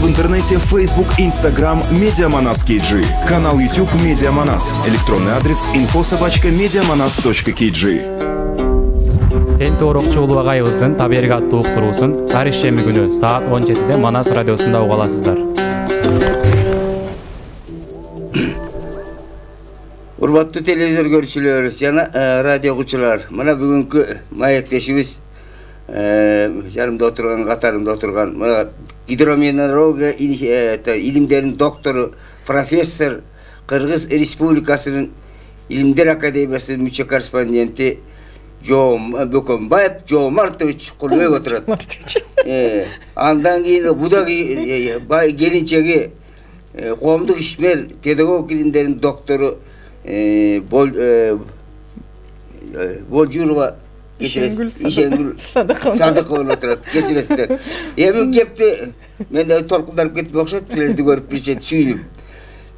в интернете Facebook, Instagram Медиамонас KG. Канал YouTube Медиамонас. Электронный адрес info.mediamanas.kg. Энти Орокчу улуу агайыбыздын таберге аттуу уктуруусун ар ишемби күнү саат он жетиде Манас радиосунда уга аласыздар. урматтуу телевизор көрүүчүлөр жана радио угуучулар мына бүгүнкү маектешибиз жанымда отурган катарымда отурган мына гидроминерология илимдеринин доктору профессор кыргыз республикасынын илимдер академиясынын мүчө корреспонденти бөкөнбаев жоомартович курбек отурат андан кийин буда келинчеги коомдук ишмер педагог илимдеринин доктору болжурова ишенгүл садыковна отурат кечиресиздер эми кепти мен да толкунданып кетпей окшойт силерди көрүп бир чети сүйүнүп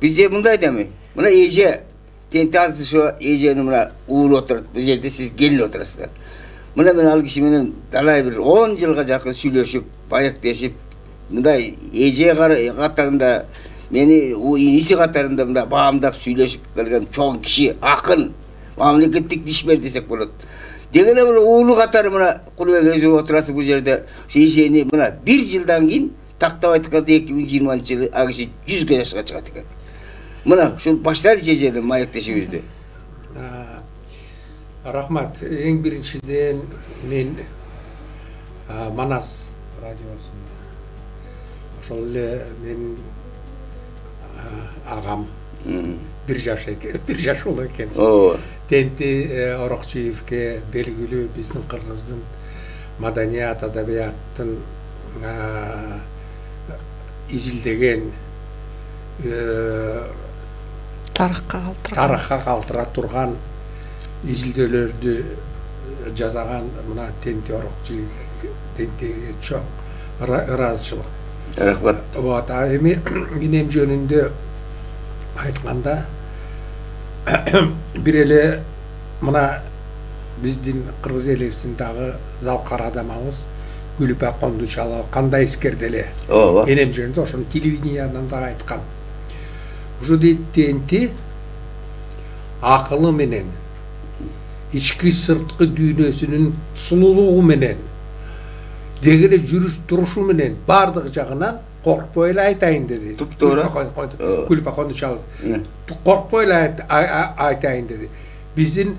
бизде мындай да эми мына эже тенти азышова эжени мына уулу отурат бул жерде сиз келин отурасыздар мына мен ал киши менен талай бир он жылга жакын сүйлөшүп маектешип мындай эже катарында мени иниси катарында мындай баамдап сүйлөшүп келген чоң киши акын мамлекеттик ишмер десек болот деги эле мына уулу катары мына кулбек өзү отурасыз бул жерде ушу ишени мына бир жылдан кийин тактап айтканда эки миң жыйырманчы жылы ал киши жүзгө жашка чыгат экен мына ушул баштайлычы эжеден маектешибизди рахмат. Эң биринчиден мен манас радиосунда ошол эле менин агам бир жаш бир жаш улуу экенсиз ооба тенти орокчиевке белгилүү биздин кыргыздын маданият адабияттын изилдеген тарыхка калтыра тарыхка калтыра турган изилдөөлөрдү жасаган мына тенти орокчиев тентиге чоң ыраазычылык. Рахмат. Вот а эми инем жөнүндө айтканда бир эле мына биздин кыргыз элибиздин дагы залкар адамыбыз гүлүпа кондучалова кандай эскерди эле ооба энем жөнүндө ошону телевидениядан дагы айткан ушу дейт тенти акылы менен ички сырткы дүйнөсүнүн сулуулугу менен деги эле жүрүш турушу менен баардык жагынан коркпой эле айтайын деди туп туура гүлпа кондучалова коркпой эле айтайын деди биздин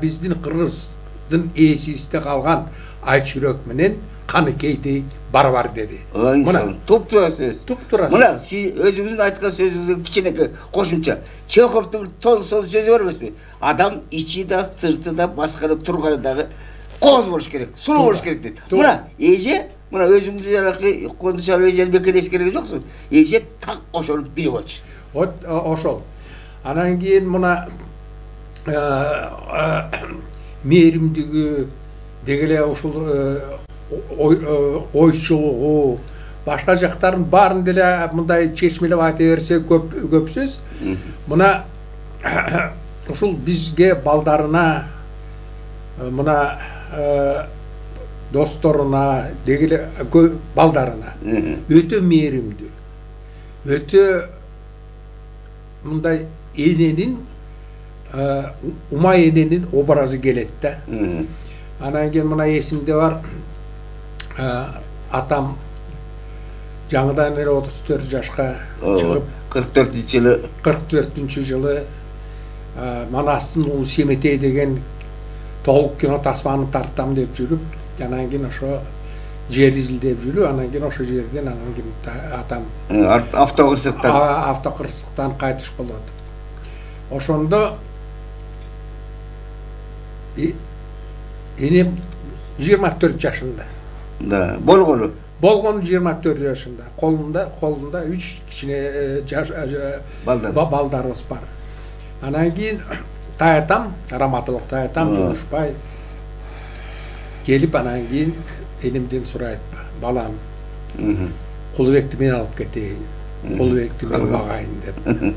биздин кыргыздын эсибизде калган айт жүрөк менен каныкейдей барабар деди мына туп туура сөз туп туура мына сиз өзүңүздүн айткан сөзүңүздө кичинекей кошумча чеховдун тон сон сөзү бар эмеспи адам ичи да сырты да башкара турганы дагы кооз болуш керек сулуу болуш керек дейт мына эже мына өзүңдү жанакы кондучалов эжени бекер эскерген жоксуң эже так ошону бири болчу вот ошол. Анан кийин мына мээримдиги деги эле ушул ойчулугу башка жактарын баарын деле мындай чечмелеп айта берсе көп көп сөз. Мына ушул бизге балдарына мына досторуна деги эле балдарына өтө мээримдүү өтө мындай эненин умай эненин образы келет да анан кийин мына эсимде бар атам жаңыдан эле отуз төрт жашка чыгып кырк төртүнчү жылы кырк төртүнчү жылы манастын улуу семетей деген толук кино тасманы тартам деп жүрүп анан кийин ошо жер изилдеп жүрүп анан кийин ошол жерден анан кийин атам автокырсыктан автокырсыктан кайтыш болот ошондо энем жыйырма төрт жашында да болгону болгону жыйырма төрт жашында колунда колунда үч кичине балдарыбыз бар анан кийин таятам раматылык таятам жумушбай келип анан кийин энемден сурайт балам кулубекти мен алып кетейин кулубекти мен багайын деп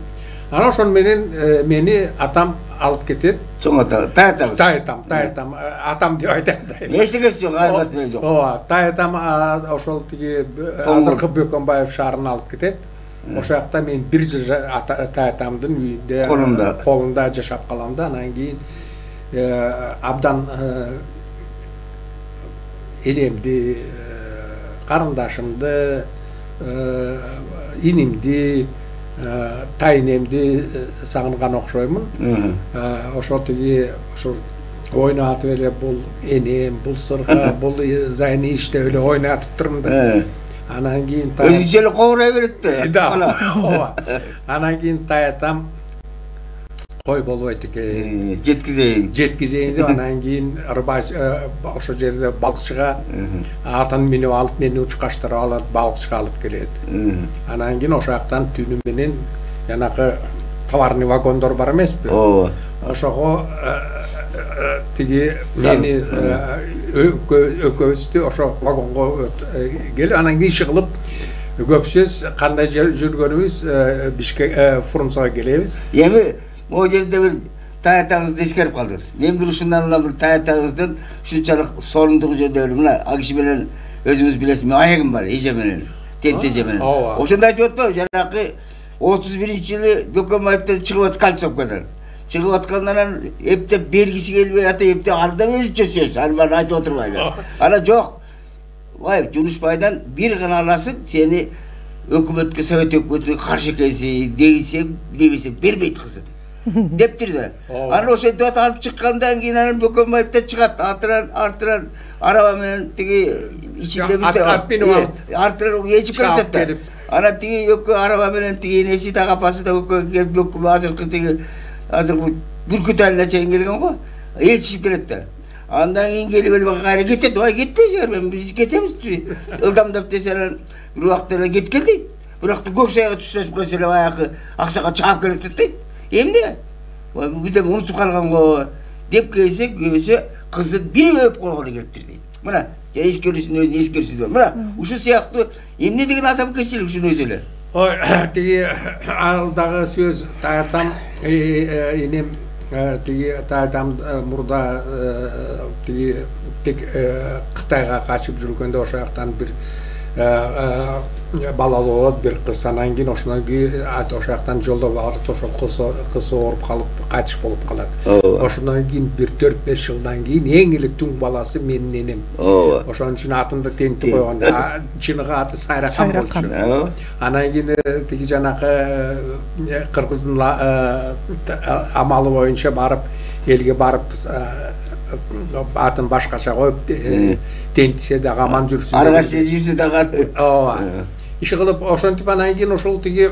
ошону менен мени атам алып кетет. Чоң ата тай атаңыз тай атам тай атам атам деп айтайын эчтекеси жок айырмасы жок ооба тай атам ошол тиги азыркы бөкөнбаев шаарына алып кетет. Ошол жакта мен бир жыл тай атамдын үйүндө колунда. колунда жашап калам да. Анан кийин абдан энемди карындашымды инимди тайнемди сагынган окшоймун ошол тиги ошол ойнатып эле бул энем бул сырга бул зайниш деп эле ойнатып турмун да анан кийин өзүнчө эле кобурай берет да да ооба анан кийин таятам кой болбойт экен жеткизейин жеткизейин деп анан кийин рыбач ошол жерде балыкчыга атын минип алып мени учкаштырып алат балыкчыга алып келет анан кийин ошол жактан түнү менен жанагы товарный вагондор бар эмеспи ооба ошого тиги мени экөөбүздү ошо вагонго келип анан кийин иши кылып көп сөз кандай жүргөнүбүз бишкек фрунзага келебиз эми могу жерде бир тай атаңызды эскерип калдыңыз мен бир ушундан улам бир тай атаңыздын ушунчалык соорундугу жөнүндө мына ал киши менен өзүңүз билесиз менин аягым бар эже менен тент эже менен. Ооба ошондо айтып атпайбы жанакы отуз биринчи жылы бөкөнбаевден чыгып атып кольцовкадан чыгып аткандан анан эптеп бергиси келбей атып эптеп анда өзүнчө сөз аны баарын айтып отурбайлы анан жок бай жунушбайдан бир гана аласың сени өкмөткө совет өкмөтүнө каршы экенсиң десең дебесең бербейт кызын дептир да анан ошентип алып чыккандан кийин анан бөкөнбаевден чыгат артынан артынан араба менен тиги ичинде артынан ээчип келатат да анан тиги экөө араба менен тиги энеси дагы апасы да экөө келип азыркы тиги азыркы бүркүт айылына чейин келген го ээрчишип келет да андан кийин келип эле кайра кетет ой кетпейсиңер мен биз кетебиз ылдамдап десе анан бир убакта эле кеткен дейт бирок көк сайга түштөшүп келсе эле баягы акчага чаап келатат дейт эмне бирдеме унутуп калганго деп келсе күйөөсү кызын бир өөп койгону келиптир дейт мына эскерүүсүнүн өзүнө эскерүүсү бар мына ушул сыяктуу эмне деген адамгерчилик ушунун өзү эле ой тиги ал дагы сөз таятам энем тиги таятам мурда тиги тек кытайга качып жүргөндө ошол жактан бир балалуу болот бир кыз анан кийин ошондон кийин ошол жактан жолдо барып ошол кыз ооруп калып кайтыш болуп калат. Ооба. Ошондон кийин бир төрт беш жылдан кийин эң эле түң баласы менин энем. Ооба. Ошон үчүн атымды тентип койгон чыныгы аты сайракан болчу. Анан кийин тиги жанакы кыргыздын амалы боюнча барып элге барып атын башкача коюп тентисе дагы аман жүрсүн каршы жүрсө дагы ооба. Иши кылып ошентип анан кийин ошол тиги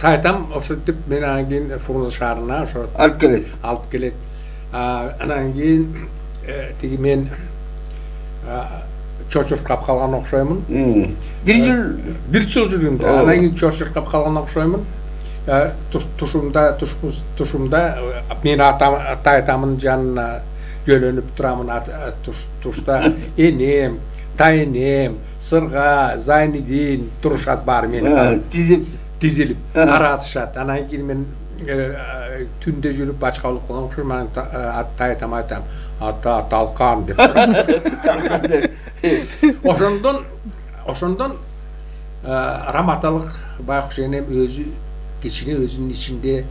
тайтам ошентип мени анан кийин фрунзе шаарына ошо алып келет. алып келет. Анан кийин тиги мен чочуркап калган окшоймун. Бир жыл бир жыл жүрдүм да анан кийин чочуркап калган окшоймун. Тушумда тушумда мен атам тайтамдын жанына жөлөнүп турамын тушта. Энем тайэнем сырга зайнидин турушат баары мени тизип тизилип каратышат анан кийин мен түндө жүрүп ачка болуп калган окшойм анан тайтама айтам ата талкан деп. Ошондон ошондон раматалык байкуш энем өзү кичине өзүнүн ичинде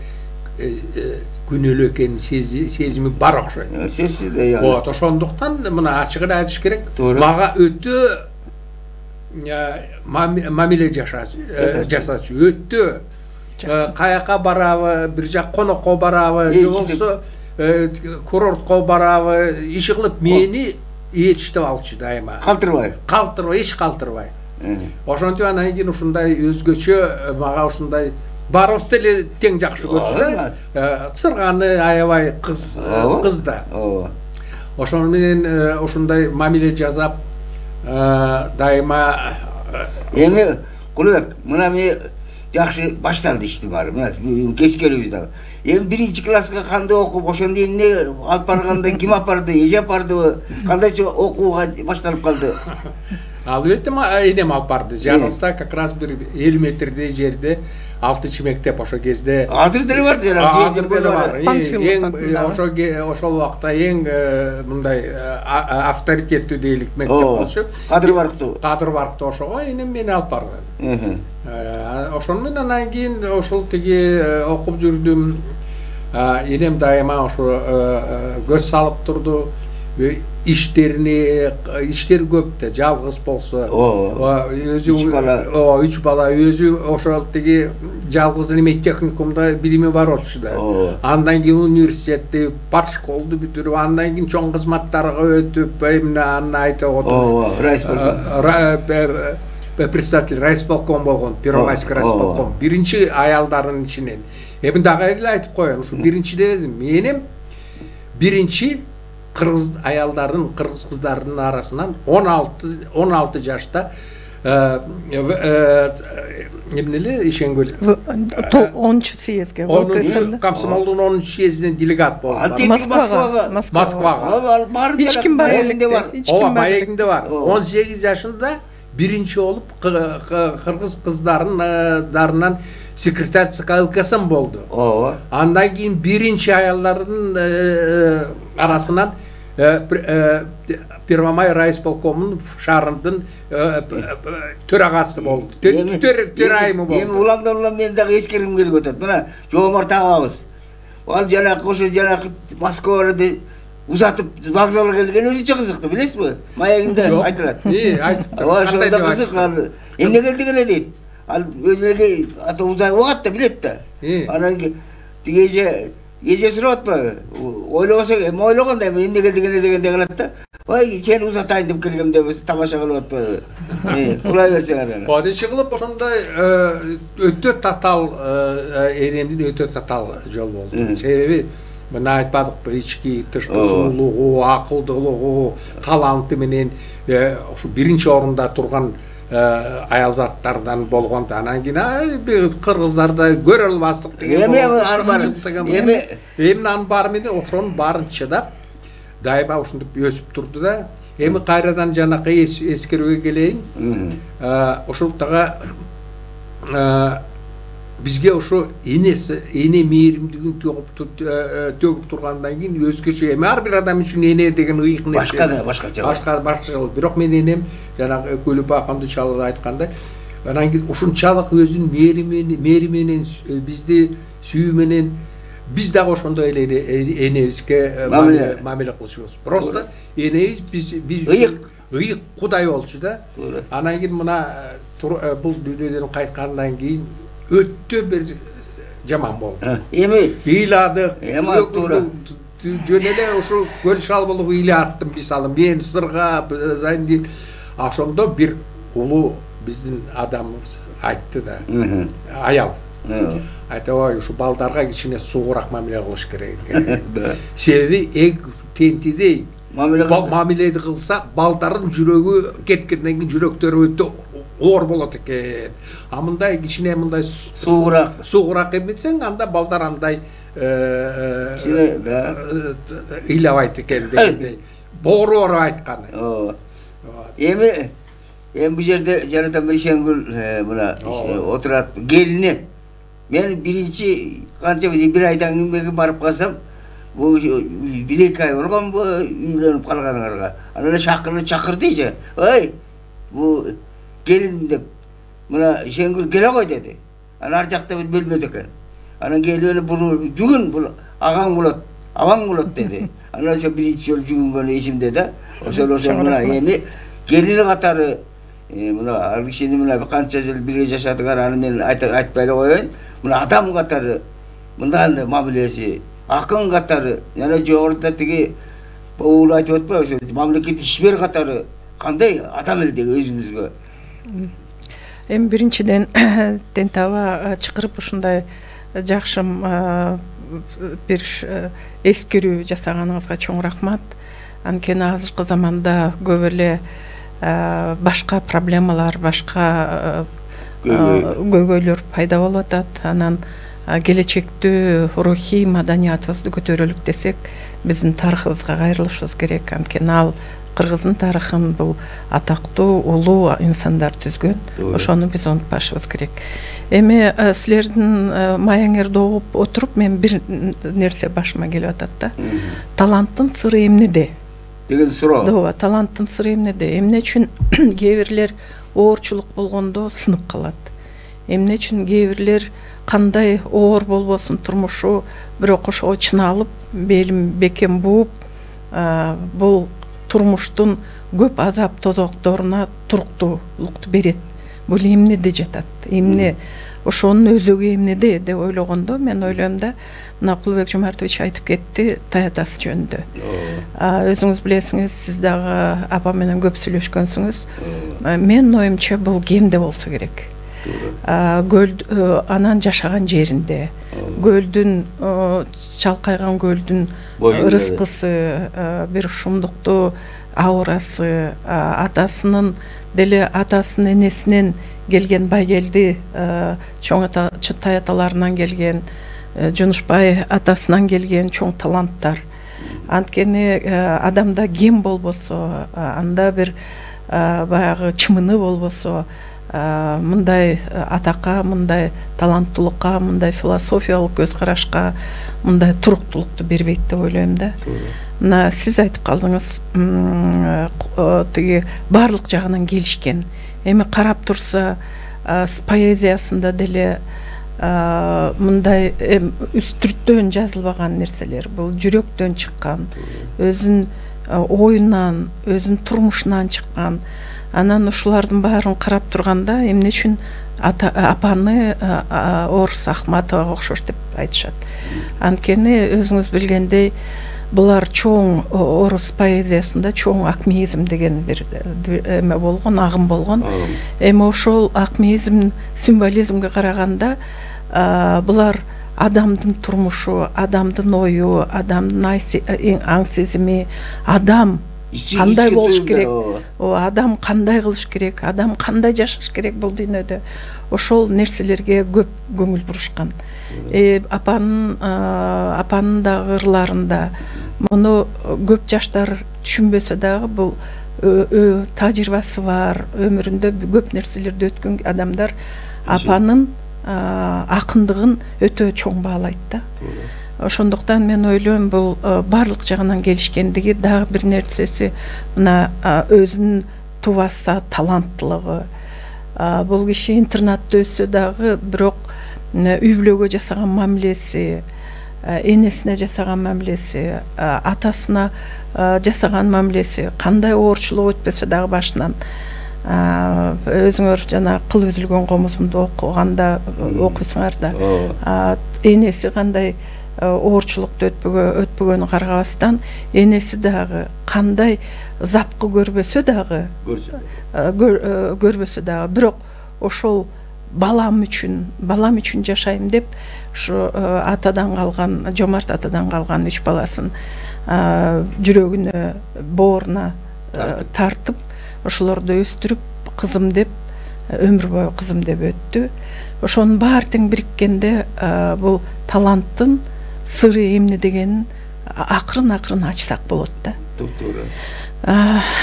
күнөөлүү экенин сезими бар окшойт сөзсүз да вот ошондуктан мына ачык эле айтыш керек мага өтө мамиле жасачу өтө каяка барабы бир жак конокко барабы же болбосо курортко барабы иши кылып мени ээрчитип алчу дайыма калтырбай калтырбай эч калтырбай ошентип анан кийин ушундай өзгөчө мага ушундай баарыбызды эле тең жакшы көрчү да. Сырганы аябай кыз кыз да. Ооба ошону менен ушундай мамиле жасап дайыма эми кулубек мына мен жакшы башталды иштин баары. Мына кечкелибиз дагы эми биринчи класска кандай окуп ошондо эмне алып барганда ким алып барды эже алып бардыбы кандайча окууга башталып калды? ал өтем энем алып барды жаныбызда как раз бир элүү метрдей жерде алтынчы мектеп ошол кезде азыр деле бар жанагы бар эң ошо ошол убакта эң мындай авторитеттүү дейлик мектеп болчу кадыр барктуу кадыр барктуу ошого энем мени алып барды ошону менен анан кийин ошол тиги окуп жүрдүм энем дайыма ошо көз салып турду иштерине иштери көп да жалгыз болсо өзү үч бала үч бала өзү ошол тиги жалгыз неме техникумда билими бар болчу да андан кийин университетти партшколду бүтүрүп андан кийин чоң кызматтарга өтүп эмне аны айтып ооба председатель райисполком болгон первомайский райисполком биринчи аялдардын ичинен эми дагы эле айтып коеюн ушу биринчи дебедим менин биринчи кыргыз аялдардын кыргыз кыздардын арасынан он алты он алты жашта эмне эле ишенгүл онунчу съездге комсомолдун онунчу съездине делегат болуп москвага москвага эч ким бар ооба маегинде бар он сегиз жашында биринчи болуп кыргыз кыздарынан секретарь цк лксм болду ооба андан кийин биринчи аялдардын арасынан первомай райисполкомунун шаарындын төрагасы болду төрайымы болду эми уламдан улам мен дагы эскергим келип атат мына жоомарт агабыз ал жанакы ошо жанакы москвада узатып вокзалга келген өзүнчө кызык да билесизби маегинде айтылат айтыптыр ооба ошондо кызык ал эмне келди эле дейт ал өзү эле ата узай угат да билет да. Анан тиги эже атпайбы ойлобосо эми ойлогондой эми эмне келди эне дегендей кылат да ой сени узатайын деп келгем деп тамаша кылып атпайбы улай берсеңер ана падиши кылып ошондой өтө татаал энемдин өтө татаал жол болду себеби мына айтпадыкпы ички тышкы сулуулугу акылдуулугу таланты менен ушу биринчи орунда турган аялзаттардан болгон да анан кийин кыргыздарда көрө албастык деген эми баары эми эми анын баары менен ошонун баарын чыдап дайыма ушинтип өсүп турду да эми кайрадан жанакы эскерүүгө келейин. Ушул дагы бизге ошо энеси эне мээримдигин төгүп тургандан кийин өзгөчө эми ар бир адам үчүн эне деген ыйык нерсе башка да башкача башка башкача болот бирок менин энем жанагы көлүп акамдычалык айткандай анан кийин ушунчалык өзүнүн мээрими мээри менен бизди сүйүү менен биз дагы ошондой эле энебизге мамиле. кылышыбыз. Просто энебиз биз биз ыйык ыйык кудай болчу да. Анан кийин мына бул дүйнөдөн кайткандан кийин өтө бир жаман болду эми ыйладык эми туура жөн эле ушул көл шал болуп ыйлааттым мисалы мен сыргап дейм ошондо бир улуу биздин адамыбыз айтты да аял айтты ой ушу балдарга кичине суугураак мамиле кылыш керек экен себеби эң тентидей мамиледи кылса балдардын жүрөгү кеткенден кийин жүрөктөрү өтө оор болот экен. А мындай кичине мындай суугураак суугураак эметсең анда балдар андай кичине да. ыйлабайт экен дегендей. Боору боору айтканы. Ооба эми эми бул жерде жанатан ишенгүл мына отурат келини мен биринчи канча бир айдан кийин барып калсам бул бир эки ай болгонбу үйлөнүп калганыңарга. Анан эле чакырды чакырды эже ой бул келин деп мына шенгүл келе ғой деді анан ар жакта бир бөлмөдө экен анан келип бул жүгүн бул агаң болот абаң болот деди анан ошо биринчи жолу жүгүнгөнү эсимде да ошол ошол мына эми келини катары мына ал кишини мына канча жыл бирге жашадыңар аны мен айтпай эле коеюн мына адам катары мындай мамилеси акын катары жана жогоруда тиги уул айтып атпайбы ошо мамлекеттик ишмер катары кандай адам эле деги өзүңүзгө эми биринчиден тентаба чакырып ушундай жакшы бир эскерүү жасаганыңызга чоң рахмат. Анткени азыркы заманда көп эле башка проблемалар башка көйгөйлөр пайда болуп атат. Анан келечектүү рухий маданиятыбызды көтөрөлүк десек биздин тарыхыбызга кайрылышыбыз керек. Анткени ал кыргыздын тарыхын бул атактуу улуу инсандар түзгөн. Ошону биз унутпашыбыз керек. Эми силердин маегиңерди угуп отуруп мен бир нерсе башыма келип атат да. Таланттын сыры эмнеде деген суроо. Ооба таланттын сыры эмнеде эмне үчүн кээ бирлер оорчулук болгондо сынып калат? Эмне үчүн кээ бирлер кандай оор болбосун турмушу? Бирок ошого чыналып белин бекем бууп бул турмуштун көп азап тозокторуна туруктуулукту берет. Бул эмнеде жатат? Эмне ошонун өзөгү эмнеде деп ойлогондо мен ойлойм да мына кулбек жомартович айтып кетти таятасы жөнүндө өзүңүз билесиңиз сиз дагы апам менен көп сүйлөшкөнсүңүз. Менин оюмча бул кемде болсо керек көл анан жашаган жеринде көлдүн чалкайган көлдүн ырыскысы бир шумдуктуу аурасы атасынын деле атасынын энесинен келген байгелди чоң таяталарынан келген жунушбай атасынан келген чоң таланттар. Анткени адамда кем болбосо анда бир баягы чымыны болбосо мындай атакка мындай таланттуулукка мындай философиялык көз карашка мындай туруктуулукту бербейт деп ойлойм да. Мына сиз айтып калдыңыз тиги баардык жагынан келишкен. Эми карап турса поэзиясында деле мындай үстүрттөн жазылбаган нерселер бул жүрөктөн чыккан өзүнүн оюнан өзүнүн турмушунан чыккан анан ушулардын баарын карап турганда эмне үчүн апаны орус ахматовага окшош деп айтышат. Анткени өзүңүз билгендей булар чоң орус поэзиясында чоң акмеизм деген бир эме болгон агым болгон. Эми ошол акмеизм символизмге караганда булар адамдын турмушу адамдын ою адамдын аң сезими адам кандай болуш керек? ооба адам кандай кылыш керек? Адам кандай жашаш керек бул дүйнөдө? Ошол нерселерге көп көңүл бурушкан. Апанын апанын дагы ырларында муну көп жаштар түшүнбөсө дагы бул тажрыйбасы бар өмүрүндө көп нерселерди өткөн адамдар апанын акындыгын өтө чоң баалайт да ошондуктан мен ойлойм бул баардык жагынан келишкендиги дагы бир нерсеси мына өзүнүн тубаса таланттуулугу бул киши интернатта өссө дагы бирок үй бүлөгө жасаган мамилеси энесине жасаган мамилеси атасына жасаган мамилеси кандай оорчулук өтпөсө дагы башынан өзүңөр жана кыл үзүлгөн комузумду окуганда окуйсуңар да. Энеси кандай оорчулукту өтпөгөнүн карабастан энеси дагы кандай запкы көрбөсө дагы көрбөсө дагы. Бирок ошол балам үчүн балам үчүн жашайм деп ушу атадан калган жомарт атадан калган үч баласын жүрөгүнө бооруна тартып. ошолорду өстүрүп кызым деп өмүр бою кызым деп өттү. Ошонун баары тең бириккенде бул таланттын сыры эмне дегенин акырын акырын ачсак болот да. Туура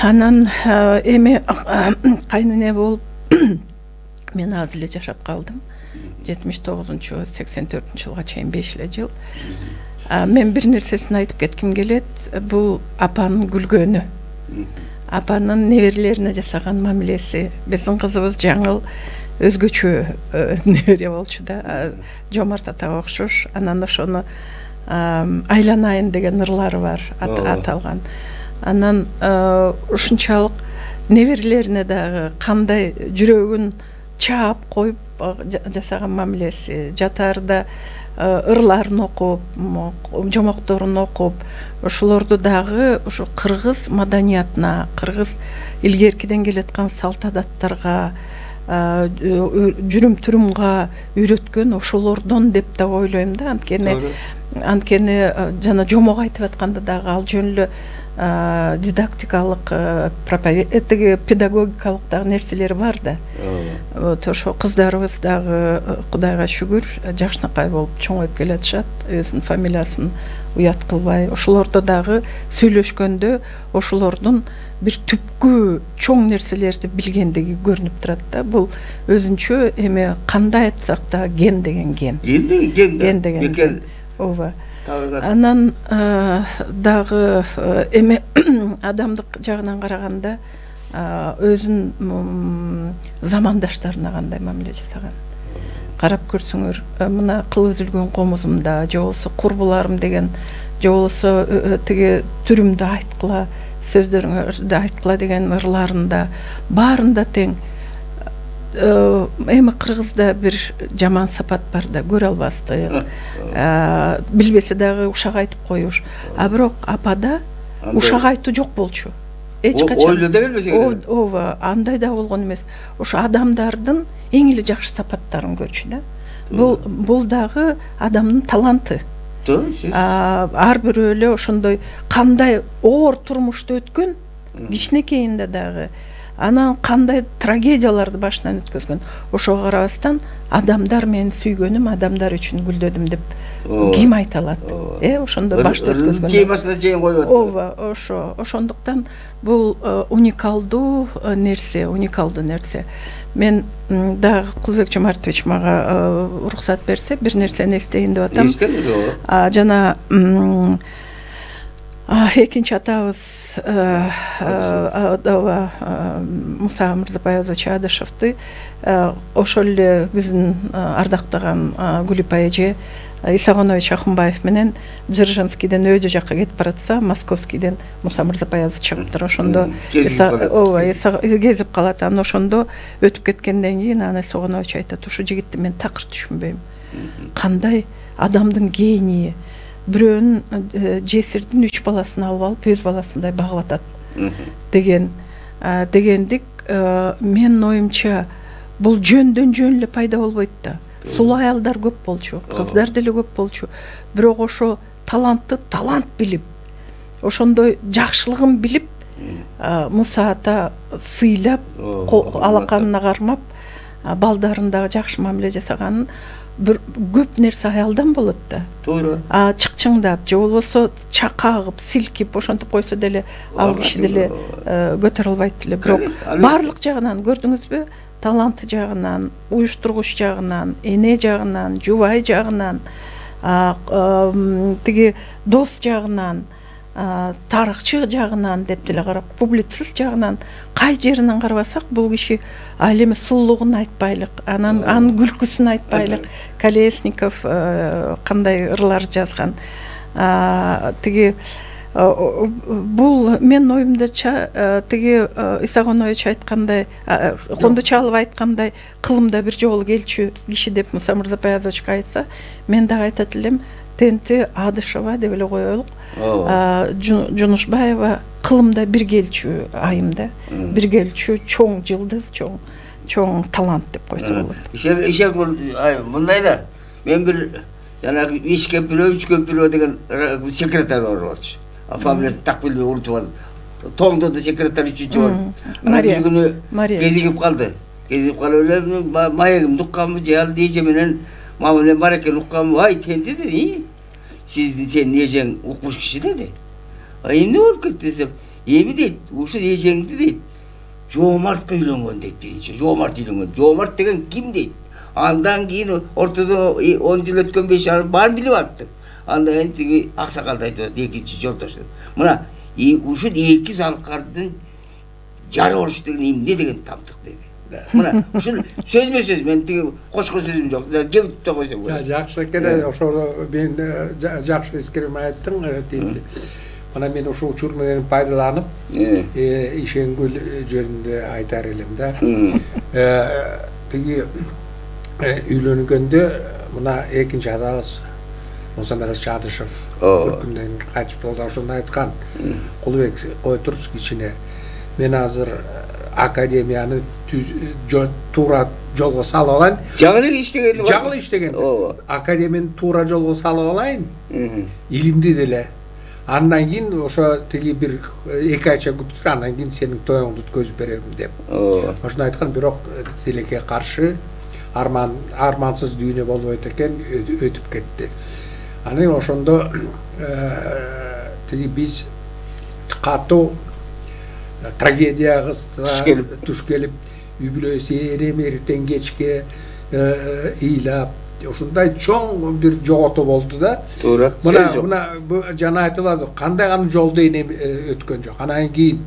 анан эми кайнэне болуп мен аз эле жашап калдым. Жетимиш тогузунчу сексен төртүнчү жылга чейин беш эле жыл. Мен бир нерсесин айтып кетким келет. Бул апанын күлгөнү апанын неберелерине жасаган мамилеси. Биздин кызыбыз жаңыл өзгөчө небере болчу да. Жомарт атага окшош. Анан ошону айланайын деген ырлары бар аталган. Анан ушунчалык неберелерине дагы кандай жүрөгүн чаап коюп жасаган мамилеси? Жатаарда ырларын окуп жомокторун окуп ошолорду дагы ушу кыргыз маданиятына кыргыз илгеркиден келаткан салт адаттарга жүрүм турумга үйрөткөн ошолордон деп да ойлойм да. Анткени анткени жана жомок айтып атканда дагы ал жөн эле дидактикалык тиги педагогикалык дагы нерселери бар да. Вот ошо кыздарыбыз дагы кудайга шүгүр жакшынакай болуп чоңоюп келатышат. Өзүнүн фамилиясын уят кылбай ошолордо дагы сүйлөшкөндө ошолордун бир түпкү чоң нерселерди билгендиги көрүнүп турат да. Бул өзүнчө эме кандай айтсак да ген деген ген. Ген деген ген ген деген ген. Ооба анан дагы эме адамдык жагынан караганда өзүнүн замандаштарына кандай мамиле жасаган карап көрсөңөр мына кыл үзүлгөн комузумда же болбосо курбуларым деген же болбосо тиги түрүмдү айткыла сөздөрүңөрдү айткыла деген ырларында баарында тең. Эми кыргызда бир жаман сапат бар да көрө албастык. Билбесе дагы ушак айтып коюш. А бирок апада ушак айтуу жок болчу. Эч качан. ойло да келбесе керек ооба андай да болгон эмес. Ошо адамдардын эң эле жакшы сапаттарын көрчү да. Бул бул дагы адамдын таланты. Ар бирөө эле ошондой кандай оор турмушту өткөн кичинекейинде дагы анан кандай трагедияларды башынан өткөзгөн? Ошого карабастан адамдар менин сүйгөнүм адамдар үчүн гүлдөдүм деп ким айта алат? Э ошондой башты өткөзгөн темасына чейин коюп атты. Ооба ошо ошондуктан бул уникалдуу нерсе уникалдуу нерсе. Мен дагы кулбек жомартович мага уруксат берсе бир нерсени эстейин деп атам. Эстеңиз ооба. Жана экинчи атабыз ооба муса мырзапаевич адышевди ошол эле биздин ардактаган гүлипа эже исагонович ахунбаев менен дзержинскийден өйдө жакка кетип баратса московскийден муса мырзапаевич чыгыптыр ошондо ооба кезип. Калат. Анан ошондо өтүп кеткенден кийин анан исагонович айтат. Ушул жигитти мен такыр түшүнбөйм. Кандай адамдын генийи бирөөнүн жесирдин үч баласын алып алып өз баласындай багып атат деген. Дегендик менин оюмча бул жөндөн жөн эле пайда болбойт да. Сулуу аялдар көп болчу кыздар деле көп болчу. Бирок ошо талантты талант билип ошондой жакшылыгын билип муса ата сыйлап алаканына кармап балдарын дагы жакшы мамиле жасаганын бир көп нерсе аялдан болот да. Туура. Чыкчыңдап же болбосо кагып силкип ошентип койсо деле ал киши деле көтөрө албайт деле. Бирок баардык жагынан көрдүңүзбү? Таланты жагынан уюштургуч жагынан эне жагынан жубай жагынан тиги дос жагынан тарыхчы жагынан деп деле карап публицист жагынан кай жеринен карабасак бул киши ал эми сулуулугун айтпайлык анан анын күлкүсүн айтпайлык. Колесников кандай ырлар жазган. Тиги бул менин оюмдача тиги исагонович айткандай кондучалов айткандай кылымда бир жолу келчү киши деп муса мырзапаязовичке айтса мен дагы айтат элем тенти адышева деп эле коелук жунушбаева кылымда бир келчү айым да бир келчү чоң жылдыз чоң чоң талант деп койсо болот ишек мындай да мен бир жанагы беш кемпирөө үч кемпирөө деген секретарь бар болчу фамилиясын так билбей унутуп алып тоңдо да секретарь үчүнчү болуп анан бир күнү кезигип калды кезигип калып эле маегимди укканбы же ал эже менен мамилем бар экенин укканбы ай тенти эжең укмуш киши деди эмне болуп кетти десем эми дейт ушул эжеңди дейт жоомартка үйлөнгөн дейт биринчи жоомарт үйлөнгөн жоомарт деген ким дейт андан кийин ортодон он жыл өткөн беш баарын билип алыптыр андан кийин тиги аксакалды айтып атат экинчи жолдош мына ушул эки залкардын жары болуш деген эмне деген тамтык деди мына ушул сөзмө сөз мен тиги кошкон сөзүм жок кебитип да койсом болот жакшы экен ошону мен жакшы эскерме айттың тиимди мына мен ушул учур менен пайдаланып ишенгүл жөнүндө айтар элем да тиги үйлөнгөндө мына экинчи атабыз мусамер чадышев бир күндөн кайтып болду ошондо айткан кулубек кой турчу кичине мен азыр академияны туура жолго салып алайын. Жаңы эле иштеген жаңы эле иштеген ооба. Академияны туура жолго салып алайын. Илимди деле. Андан кийин ошо тиги бир эки айча күтүп тур андан кийин сенин тоюңду өткөзүп берем деп. Ооба. Ошондо айткан бирок тилекке каршы арман армансыз дүйнө болбойт экен өтүп кетти. Анан ошондо тиги биз катуу келип туш келип үй бүлөсү эрем эртең кечке ыйлап ушундай чоң бир жоготуу болду да. Туура мына мына жана айтып атат кандай гана жолду эне өткөн жок анан кийин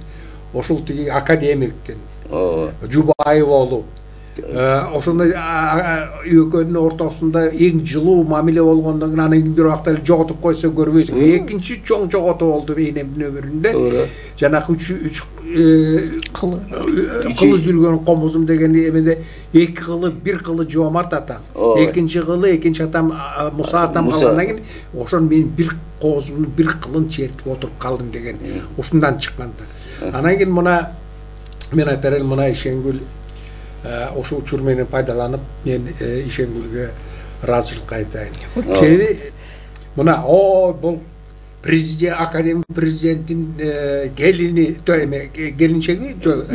ушул тиги академиктин жубайы болуп ошондой экөөнүн ортосунда эң жылуу мамиле болгондон кийин анан кийин бир убакта эле жоготуп койсо көрбөйсүң экинчи чоң жоготуу болду энемдин өмүрүндө туура жанагы үч үч кылы кылы жүргөн комузум деген эмеде эки кылы бир кылы жоомарт атам экинчи кылы экинчи атам муса атам калгандан кийин ошону мен бир коозумдун бир кылын чертип отуруп калдым деген ушундан чыккан да анан кийин мына мен айтар элем мына ишенгүл ошол учур менен пайдаланып мен ишенгүлгө ыраазычылык айтайын. Себеби мына о бул президент академик президенттин келини эме келинчеги? Жок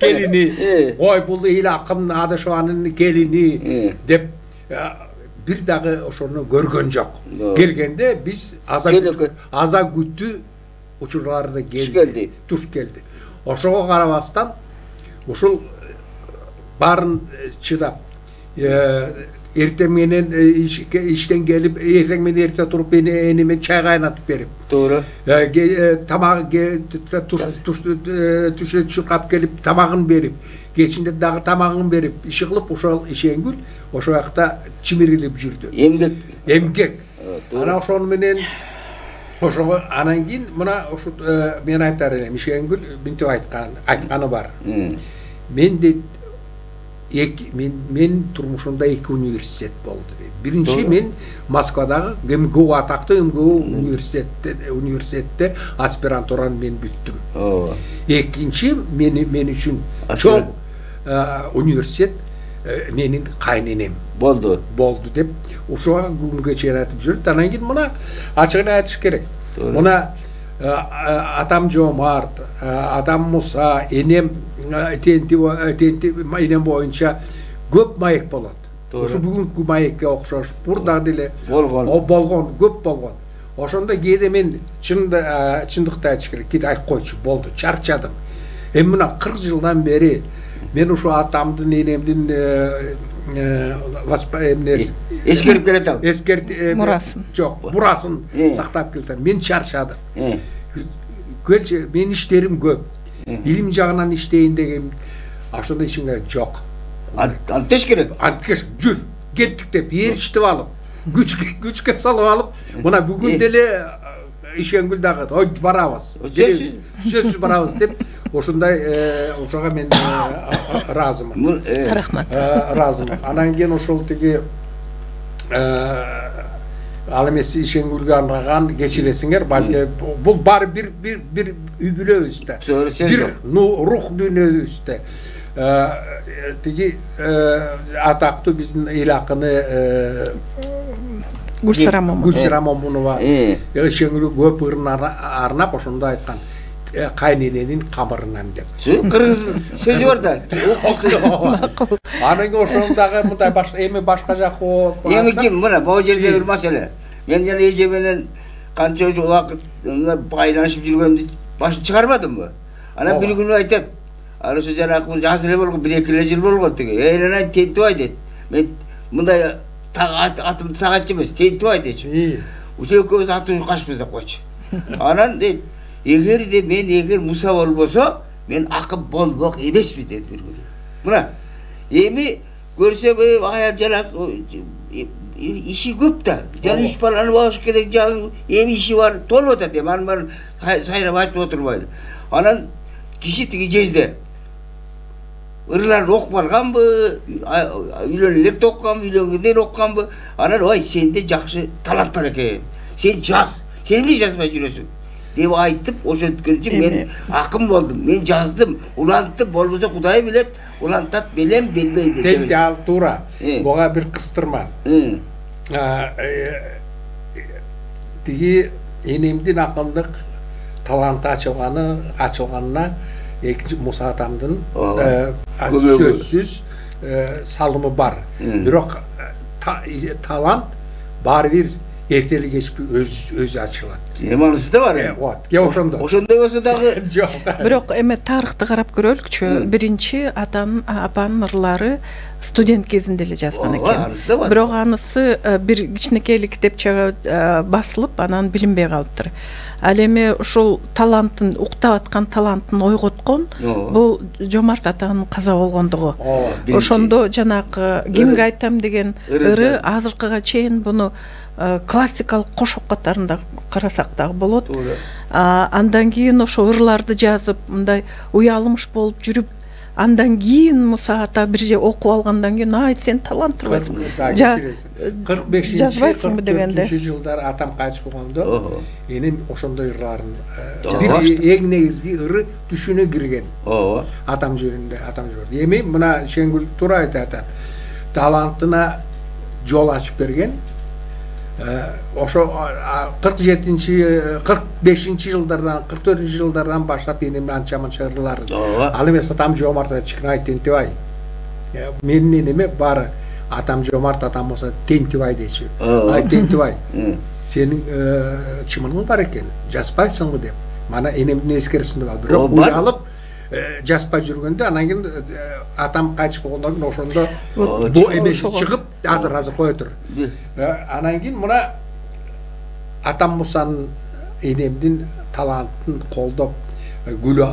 келини ой бул эл акын адышеванын келини деп бир дагы ошону көргөн жок. Келгенде биз аза күтүү учурлары келди. Туш келди. Ошого карабастан ушул баарын чыдап эртең менен иштен келип эртең менен эрте туруп энеме чай кайнатып берип туура тамак түшө чуркап келип тамагын берип кечинде дагы тамагын берип иши кылып ошол ишенгүл ошол жакта чимирилип жүрдү эмгек эмгек анан ошону менен ошого анан кийин мына ушу мен айтар элем ишенгүл мынтип айткан айтканы бар мен дейт эки мен менин турмушумда эки университет дейт биринчи мен москвадагы мгу атактуу мгу университетте университетте аспирантураны мен бүттүм экинчи мени мен үчүн чоң университет менин кайненем болду болду деп ушуга күнгө чейин айтып жүрөт анан кийин мына ачыгын айтыш керек. Мына атам жоомарт атам муса энем энем боюнча көп маек болот. Ушу бүгүнкү маекке окшош. Мурда деле болгон. Болгон көп болгон. Ошондо кээде мен чынында чындыкты айтыш керек кээде айтып койчу болду чарчадым. Эми мына кырк жылдан бери мен ушу атамдын энемдин эмнеси эскерип келатам эскертип мурасын. Жок мурасын сактап келатам мен чарчадым келчи менин иштерим көп. Илим жагынан иштейин деген ошондой ишиңе жок антеш керек. Антеш жүр кеттик деп ээрчитип алып күчкө күчкө салып алып мына бүгүн деле ишенгүл дагы ой барабыз сөзсүз сөзсүз барабыз деп ушундай ошого мен ыраазымын рахмат. Ыраазымын анан кийин ушул тиги ал эмес ишенгүлгө арнаган кечиресиңер балки бул баары бир бир бир үй бүлөбүз да бир рух дүйнөбүз тиги атактуу биздин эл акыны гүлсара момунова гүлсара момунова ишенгүлгө көп ырын арнап ошондо айткан. Кайнененин камырынан деп кыргыз сөзү бар да анан кийин ошону дагы мындай эми башка жака эми ким мына могу жерде бир маселе мен жана эже менен канча убакыт байланышып жүргөндү башын чыгарбадымбы анан бир күнү айтат ошо жанагы жаз эле болгон бир эки эле жыл болгон тиги эй тентибай дейт мен мындай атымды так айтчу эмес тентибай дейчү ошо экөөбүз аты кашпыз деп койчу анан дейт эгерде мен эгер муса болбосо мен акын болмок эмесмин деди бир күнү мына эми көрсөм аял иши көп да жана үч баланы багыш керек жана эми иши бар толуп атат эми анын баарын сайрап айтып отурбайлы анан киши тиги жезде ырларын окуп алганбы үйлөнө электе окуганбы үйлөнгөндөн кийин окуганбы анан ой сенде жакшы талант бар экен сен жаз сен эмне жазбай жүрөсүң деп айтып ошенткенче мен акын болдум мен жаздым уланттым болбосо кудай билет улантат белем белбейди тенти ал туура буга бир кыстырма тиги энемдин акындык таланты ачылганы ачылганына экинчи муса атамдын сөзсүз салымы бар бирок талант баары бир эртели кечпи өзү ачылат. Манысы да бар вот. Ке ошондо. Ошондой болсо дагы жок. Бирок эме тарыхты карап көрөлүкчү биринчи атанын апанын ырлары студент кезинде эле жазган экен. анысы да бар. Бирок анысы бир кичинекейлик китепчеге басылып анан билинбей калыптыр. Ал эми ушул талантын уктап аткан талантын ойготкон бул жомарт атанын каза болгондугу. Ошондо жанагы кимге айтам деген ыры азыркыга чейин буну классикалык кошок катарында карасак дагы болот. Андан кийин ошо ырларды жазып мындай уялымыш болуп жүрүп андан кийин муса ата бир же окуп алгандан кийин ай сен талант таланттырбайсыңбы кырк бешинчи жазбайсыңбы дегенде төртүнчү жылдары атам кайтыш болгондо энем ошондой ырларын бир эң негизги ыры түшүнө кирген ооба атам жеринде атам жиберди эми мына шенгүл туура айтат талантына жол ачып берген ошо кырк жетинчи кырк бешинчи жылдардан кырк төртүнчү жылдардан баштап энем анча мынча ырларын ал эмес атам жомарт чыкнай тентибай менин энеме баары атам жомарт атам болсо тентибай дейчү ай тентибай. Сенин чымының бар экен жазбайсыңбы деп. Мана энемдин эскертүүсүндө бар бирок уялып жазбай жүргөндө анан кийин атам кайтыш болгондон кийин ошондо бул эмеси чыгып азыр азыр кое тур анан кийин мына атам мусанын энемдин талантын колдоп гүлү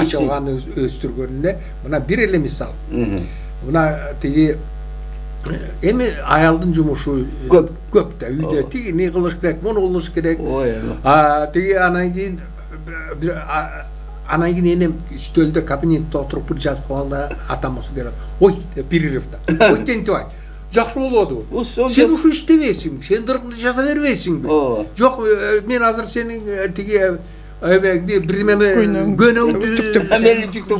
ачылган өстүргөнүнө мына бир эле мисал мына тиги эми аялдын жумушу көп көп да үйдө тигини кылыш керек муну кылыш керек тиги анан кийин анан кийин энем үстөлдө кабинетте отуруп бир жазып калганда атам болсо келип ой перерывда ой тентибай жакшы атыбы сен ушу иштебейсиңби сен дырыңды жаза бербейсиңби ооба жок мен азыр сенин тиги эме бирдемени көнөгүңдү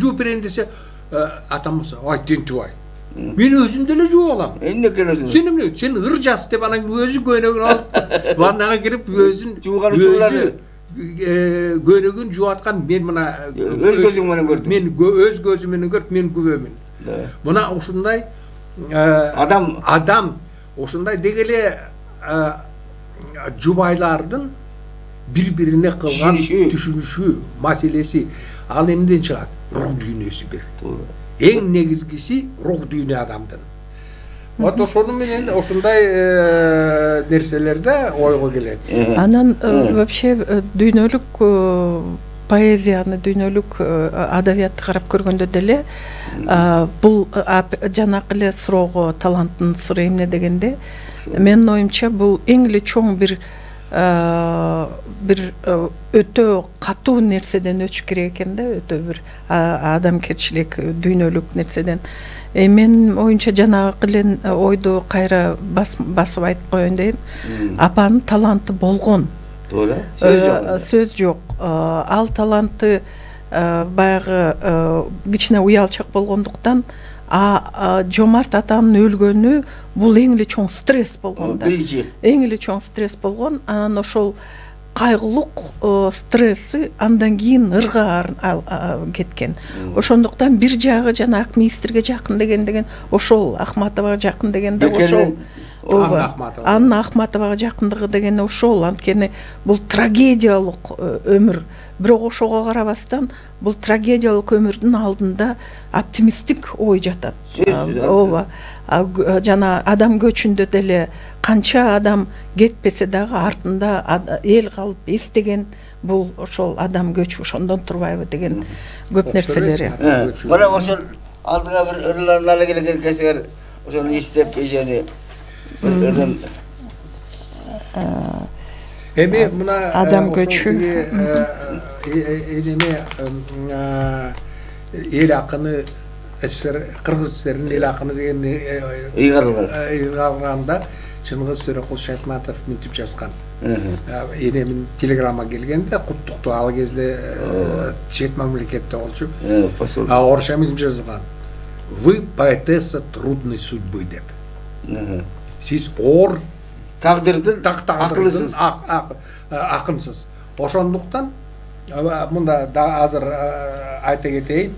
жууп берейин десе атам болсо ай тентибай мен өзүм деле жууп алам. Эмне келесиң сен эмне сен ыр жаз деп анан өзү көнөгүн алып ваннага кирип өзүн жууган учурлары. Көнөгүн жууп аткан мен мына өз көзүң менен көрдүм мен өз көзүм менен көрүп мен күбөмүн мына ушундай адам. адам ушундай деги эле жубайлардын бири бирине кылган түшүнүшү маселеси ал эмнеден чыгат рух дүйнөсү бир эң негизгиси рух дүйнө адамдын вот ошону менен ушундай нерселерде ойго келет. Анан вообще дүйнөлүк поэзияны дүйнөлүк адабиятты карап көргөндө деле бул жанакы эле суроого таланттын сыры эмне дегенде менин оюмча бул эң эле чоң бир бир өтө катуу нерседен өтүш керек экен да өтө бир адамгерчилик дүйнөлүк нерседен менин оюмча жанагы эле ойду кайра басып айтып коеюн дейм апанын таланты болгон. Туура? Сөз жок ал таланты баягы кичине уялчак болгондуктан жомарт атанын өлгөнү бул эң эле чоң стресс болгон да. эң эле чоң стресс болгон. Анан ошол кайгылук стресси андан кийин ырга кеткен. Ошондуктан бир жагы жана акмеистерге жакын деген деген ошол ахматовага жакын деген да ошол ооба. Анна ахматовага жакындыгы деген ошол. Анткени бул трагедиялык өмүр. Бирок ошого карабастан бул трагедиялык өмүрдүн алдында оптимисттик ой жатат. Ооба. Жана адам көчүндө деле канча адам кетпесе дагы артында эл калып эстеген бул ошол адам көчү ошондон турбайбы деген көп нерселери. мына ошол алдыңа бир ырларын ала келген кезиңер ошону эстеп эжени эми мына адам көчү эме эл акыны ссср кыргыз ссринин эл акыны деген ыйгарылганда чыңгыз төрөкул шайтматов мынтип жазган энемин телеграмма келгенде куттуктоо ал кезде чет мамлекетте болчу. Орусча мынтип жазылган вы поэтесса трудной судьбы деп. Сиз оор тагдырдын акылысыз акынсыз ошондуктан мында азыр айта кетейин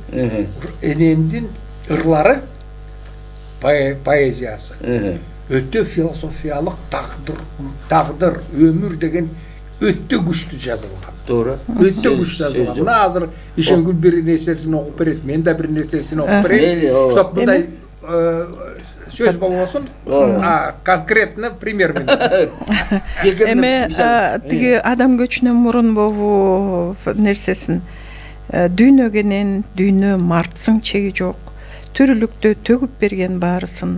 энемдин ырлары поэзиясы. Өте философиялық тағдыр тағдыр өмір деген өте күшті жазылған. Туура өте күшті жазылған. мына азыр ишенгүл бір нерсесін оқып береді мен де бір нерсесін оқып берейін чтоб мындай сөз болбосун конкретно пример менен эми тиги адам көчүнөн мурун могу нерсесин. Дүйнө кенен дүйнө мартсың чеги жок. Тірілікті төгіп берген барысың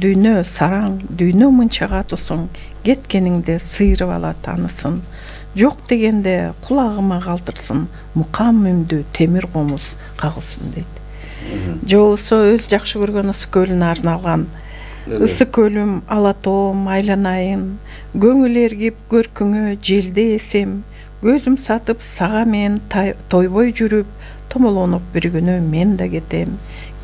дүйнө сараң дүйнө мынчага тусуң кеткеніңде сыйрып ала танысың жоқ дегенде құлағыма калтырсын. Мұқам үндүү темир комуз кагылсын дейт же болбосо өз жакшы көргөн ысык көлүнө арналган ысык көлүм ала тоом айланайын. Көңүл эргип көркүңө желде эсем көзүм сатып сага менен тойбой жүрүп томолонуп бир күнү мен да кетем.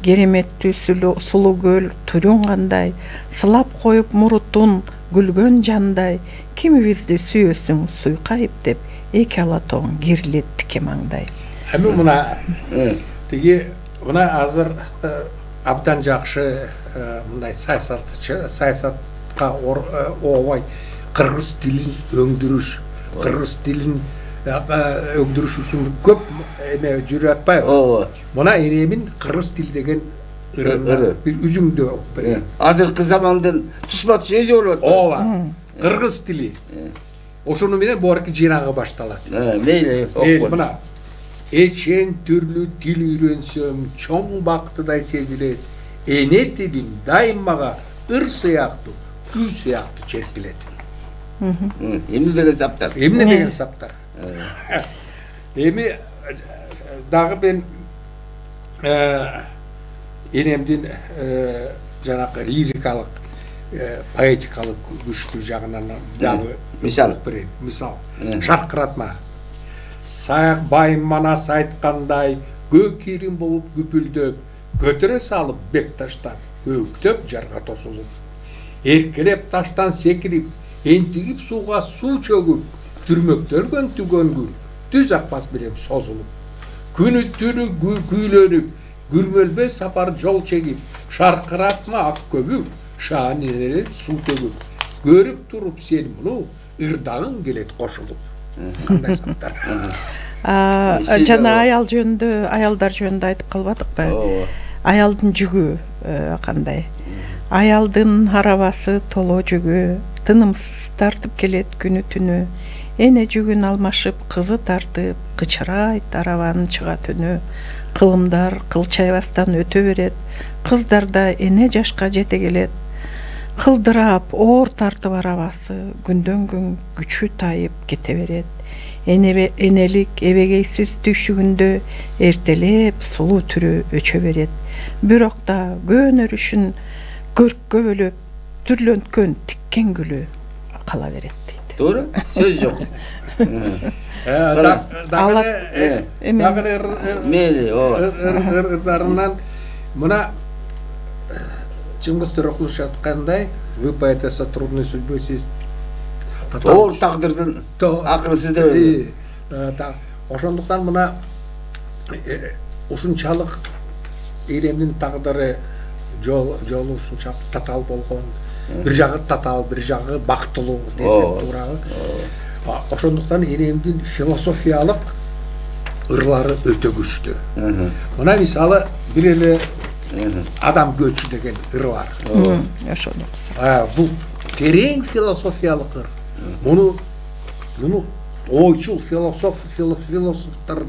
Кереметтүү сулуу көл түрүң кандай. Сылап коюп мурутун күлгөн жандай. Кимибизди сүйөсүң суйкайып деп эки ала тоң кирилет тике маңдай. Эми мына тиги мына азыр абдан жакшы мындай саясатчы саясатка ообай кыргыз тилин өңдүрүш кыргыз тилин өңдүрүш үчүн көп эме жүрүп атпайбы ооба мына эремин кыргыз тил деген бир үзүңдү окуп берейин азыркы замандын тушма туш өзү болуп атпайбы ооба кыргыз тили ошону менен буарки жыйнагы башталат. Мейли мына. Эчен түрлүү тил үйрөнсөм чоң бактыдай сезилет. Эне тилим дайым мага ыр сыяктуу гүл сыяктуу черкилет. Эмне деген саптар? Эмне деген саптар? Эми дагы мен энемдин жанагы лирикалык поэтикалык күчтүү жагынан дагы мисал. берейин мисал. Шаркыратма саяк байым манас айткандай көк ирим болуп күпүлдөп көтөрө салып бек таштан көөктөп жарга тосулуп эркелеп таштан секирип энтигип сууга суу чөгүп түрмөктөлгөн түгөнгүл түз акбас менен созулуп күнү түнү күүлөнүп күрмөлбө сапар жол чегип шаркыратма ак көбүк шаан энелер суу төгүп көрүп туруп сен муну ырдагың келет кошулуп кандай жана аял жөнүндө аялдар жөнүндө айтып калбадыкпы ооба. Аялдын жүгү кандай? Аялдын арабасы толо жүгү тынымсыз тартып келет күнү түнү эне жүгүн алмашып кызы тартып кычырайт арабанын чыга түнү кылымдар кылчайбастан өтө берет кыздар да эне жашка жете келет кылдырап оор тартып арабасы күндөн күн күчү тайып кете берет энелик эбегейсиз түйшүгүндө эртелеп сулуу түрү өчө берет бирок да көөнөрүшүн көрккө бөлөп түрлөнткөн тиккен гүлү кала берет туура сөз жок мейли ооба ырдарынан мына чыңгыз төреқұлович айткандай вы поэтесса трудной судьбой сиз оор тагдырдын акырысы деп ошондуктан мына ушунчалык эремдин тагдыры жолу ушунчалык татаал болгон бир жагы татаал бир жагы бактылуу десек туурабы ошондуктан энемдин философиялык ырлары өтө күчтүү мына мисалы бир эле адам көчү деген ыр бар. Ошону бул терең философиялык ыр. Муну муну ойчул философ философтор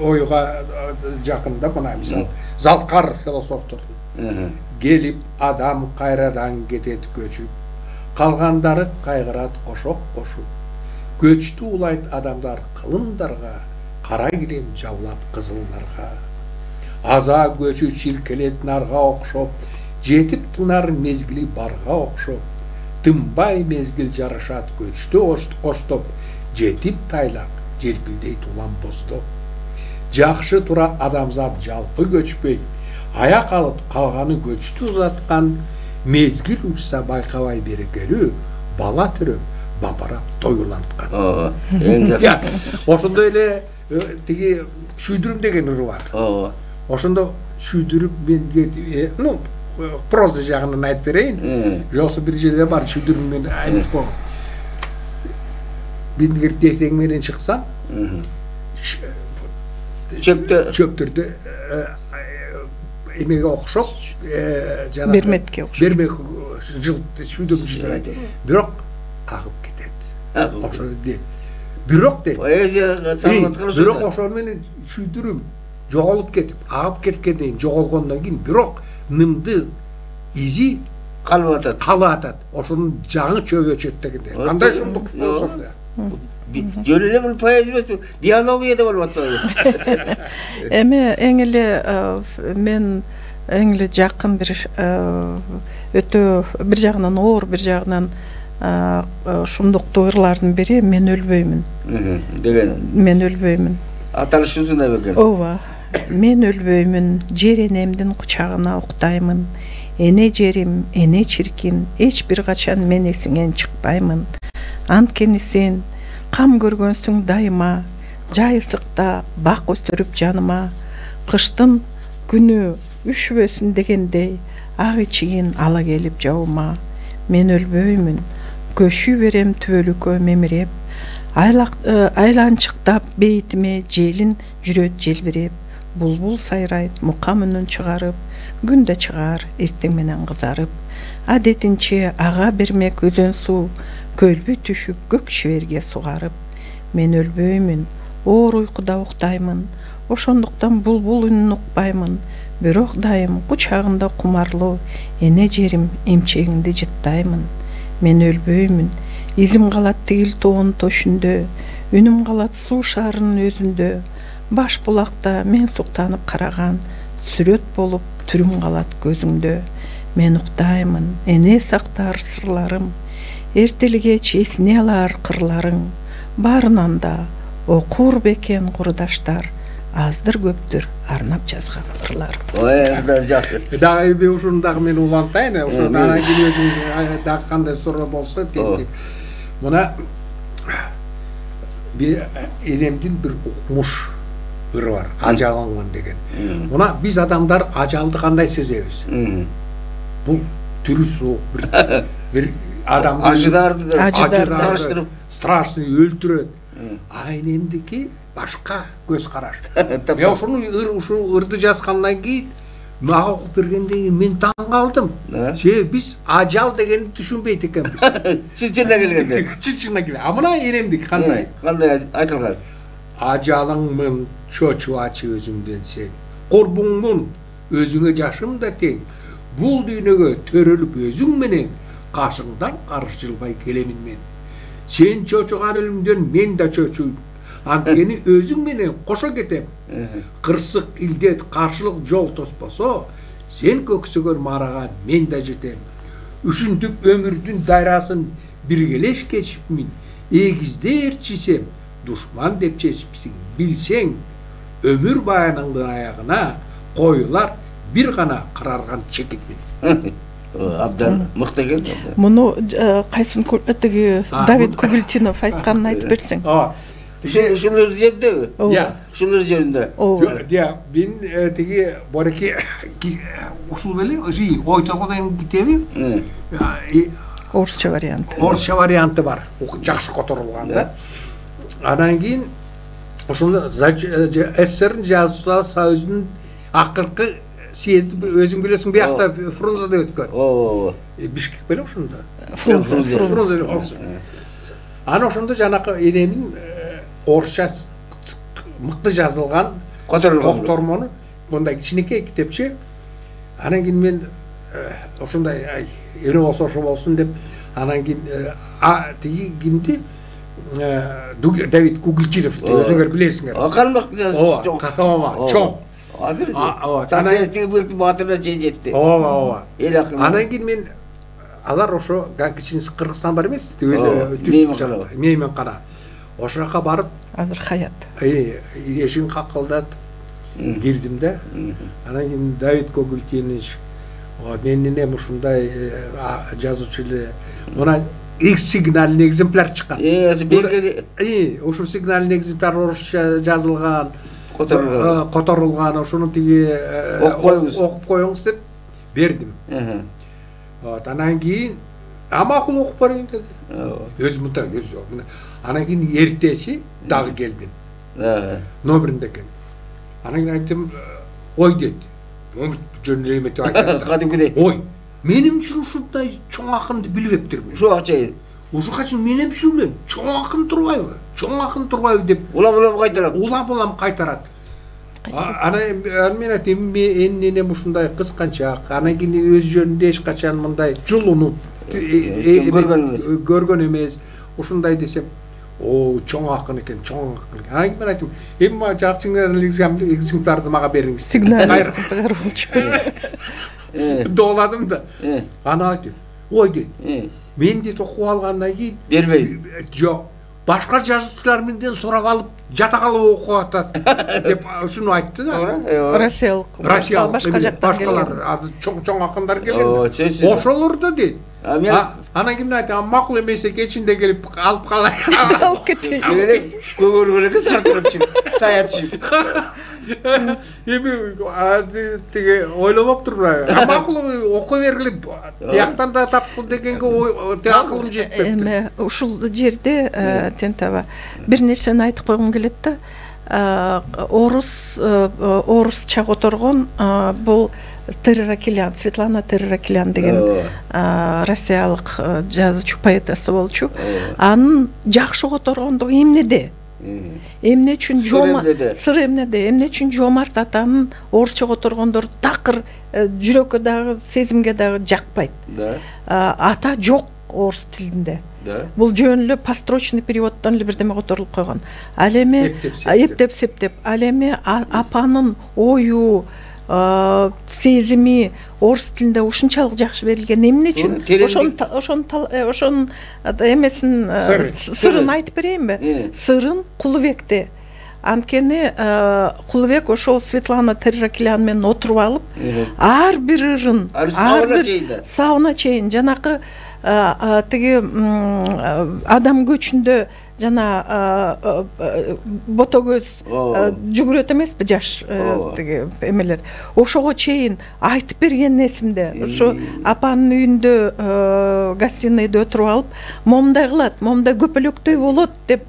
ойга жакын да мына мисалы залкар философтордун келип адам кайрадан кетет көчүп калгандары кайгырат кошок кошуп көчтү улайт адамдар кылымдарга кара килем жабылат кызыл нарга аза көчү чиркелет нарга окшоп жетип тынар мезгили барга окшоп тынбай мезгил жарышат көчтү коштоп жетип тайлак желпилдейт улам боздоп жакшы тура адамзат жалпы көчпөй аяк алып калганы көчтү узаткан мезгил учса байкабай берекелүү бала төрөп бапарап той уланткан ооба ошондой эле тиги шүйдүрүм деген ыры бар. Ооба ошондо шүйдүрүп мен ну проза жағынан айтып берейін жоқса бір жерде бар шүдіріммен айтып қойған мен егер ертең менен шықсам шөпті шөптерді эмеге окшоп жанагы берметке окшоп бермек жылт шүйдөм жылтырайт бирок агып кетет ошо бирок дейт поэзияга салып аткан ошо бирок ошол менен шүйдүрүм жоголуп кетип агып кеткенден жоголгондон кийин бирок нымды изи калып атат калып атат ошонун жаңы чөбү өчөт дегендей. Кандай шумдук философия? жөн эле бул поэзия эмес биология да болуп атпайбы эми эң эле мен эң эле жакын бир өтө бир жагынан оор бир жагынан шумдуктуу ырлардын бири мен өлбөймүн деген. Мен өлбөймүн аталышы ушундай бекен ооба. Мен өлбөймүн жер энемдин кучагына уктаймын. Эне жерим эне чиркин эч бир качан мен эсиңен чыкпаймын. Анткени сен кам көргөнсүң дайыма жай ысыкта бак өстүрүп жаныма. Кыштын күнү үшүбөсүн дегендей ак ичигин ала келип жабыма мен өлбөймүн көшүй берем түбөлүккө мемиреп. Айланчыктап бейитиме желин жүрөт желбиреп булбул сайрайт мукам үнүн чыгарып күн да чыгаар эртең менен кызарып. Адетинче ага бермек өзөн суу көлбү түшүп көк шиберге сугарып. Мен өлбөймүн оор уйкуда уктаймын ошондуктан булбул үнүн укпаймын. Бирок дайым кучагында кумарлуу эне жерим эмчегиңди жыттаймын. Мен өлбөймүн изим калат тигил тоонун төшүндө үнүм калат суу шаарынын өзүндө. Баш булакта мен суктанып караган сүрөт болуп түрүм калат көзүңдө мен уктаймын эне сактар сырларым. Эртелгеч эсине алар кырларың баарынан да окур бекен курдаштар аздыр көптүр арнап жазган ырларым ой жакшы дагы эми ушуну дагы мен улантайын ошо анан кийин өзүң дагы кандай суроо болсо мына энемдин бир укмуш ыры бар ажалыңмын деген мына биз адамдар ажалды кандай сезебиз бул түрү суук бир бир адамды ажыдарды салыштырып страшный өлтүрөт а энемдики башка көз караш мен ушуну ушул ырды жазгандан кийин мага окуп бергенден кийин мен таң калдым себеби биз ажал дегенди түшүнбөйт экенбиз чын чынына келгенде чын чынына келгенде а мына энемдики кандай кандай айтылган ажалыңмын чочуп ачы өзүңдөн сен курбуңмун өзүңө жашым да тең бул дүйнөгө төрөлүп өзүң менен кашыңдан карыш жылбай келемин мен сен чочуган өлүмдөн мен да чочуйм анткени өзүң менен кошо кетем кырсык илдет каршылык жол тоспосо сен көксөгөн марага мен да жетем ушинтип өмүрдүн дайрасын биргелеш кечипмин душман деп чечипсиң билсең өмүр баяныңдын аягына коюлар бир гана карарган чекитмин абдан мыкты экен муну кайсын тиги давид кугультинов айтканын айтып берсең ушул жердеби ооба ушул жеринде ооба мен тиги бореки ушул беле ой толгойдон китеби орусча варианты орусча варианты бар жакшы которулган да анан кийин ошондо сссрдин жазуучулар союзунун акыркы съезди өзүң билесиң биякта фрунзеде өткөн. Ооба ооба бишкек беле ошондо? Фрунзе анан ошондо жанакы энемин орусча мыкты жазылган котормону мындай кичинекей китепче анан кийин мен ошондой эмне болсо ошо болсун деп анан кийин тиги кимди давид кугулчиновду өзүңөр билесиңер кармак ооба ооба чоң социалисттик батырына чейин жетти ооба ооба эл акын анан кийин мен алар ошо кичинеси кыргызстан бар эмес мейманкана ошол жака барып азыр хаят эшигин какылдатып кирдим да анан кийин давид когултинович менин энем ушундай жазуучу эле мына сигнальный экземпляр чыккан ушул сигнальный экземпляр орусча жазылган которулган которулган ошону тиги окуп коюңуз окуп коюңуз деп бердим вот анан кийин а макул окуп барайын деди өзү мындай өзү анан кийин эртеси дагы келдим номеринде экен анан кийин айттым ой деди жөн эле эметип айтат кадимкидей ой менимче ушундай чоң акынды билбептирмин ушуга чейин ушуга чейин менимче билем чоң акын турбайбы? Чоң акын турбайбы деп улам улам кайтарат улам улам кайтарат. Анан мен айтайм менин энем ушундай кысканчаак анан кийин өз жөнүндө эч качан мындай жулунуп көргөн эмес. көргөн эмес. Ушундай десем о чоң акын экен чоң акын экен анан кийин мен айттым эми жагы сигнал экземплярды мага бериңиз сигнал экземпляр болчу дооладым да анан айтты ой дейт мен дейт окуп алгандан кийин бербейм жок башка жазуучулар менден сурап алып жата калып окуп атат деп ушуну айтты да туура россиялык россиялык башка жактан башкалар чоң чоң акындар келген ошолор да дейт анан кийин айтам макул эмесе кечинде келип алып калайын алып кетейин экен чартырып саят түшүп эми тиги ойлобоптурмун макул окуй бергиле тияктан да тапкыл дегенге акылым жетпептир эми ушул жерде тентаба бир нерсени айтып койгум келет да орус орусча которгон бул терракелян светлана терракелян деген россиялык жазуучу поэтесса болчу. Анын жакшы которгондугу эмнеде эмне үчүн сыр эмнеде? Эмне үчүн жоомарт атанын орусча которгондору такыр жүрөккө дагы сезимге дагы жакпайт? Ата жок орус тилинде. Бул жөн эле построчный переводдон эле бирдеме которулуп койгон. Ал эми эптеп септеп. Ал эми апанын ою сезими орус тилинде ушунчалык жакшы берилген. Эмне үчүн? Ошону ошонун эмесин сырын. айтып берейинби сырын кулубекте. Анткени кулубек ошол светлана терракелян менен отуруп алып ар бир ырын ар бир сабына чейин жанакы тиги адам көчүндө жана бото көз жүгүрөт эмеспи жаш тиги эмелер? Ошого чейин айтып бергени эсимде ушу апанын үйүндө гостиныйда отуруп алып момундай кылат момундай көпөлөктөй болот деп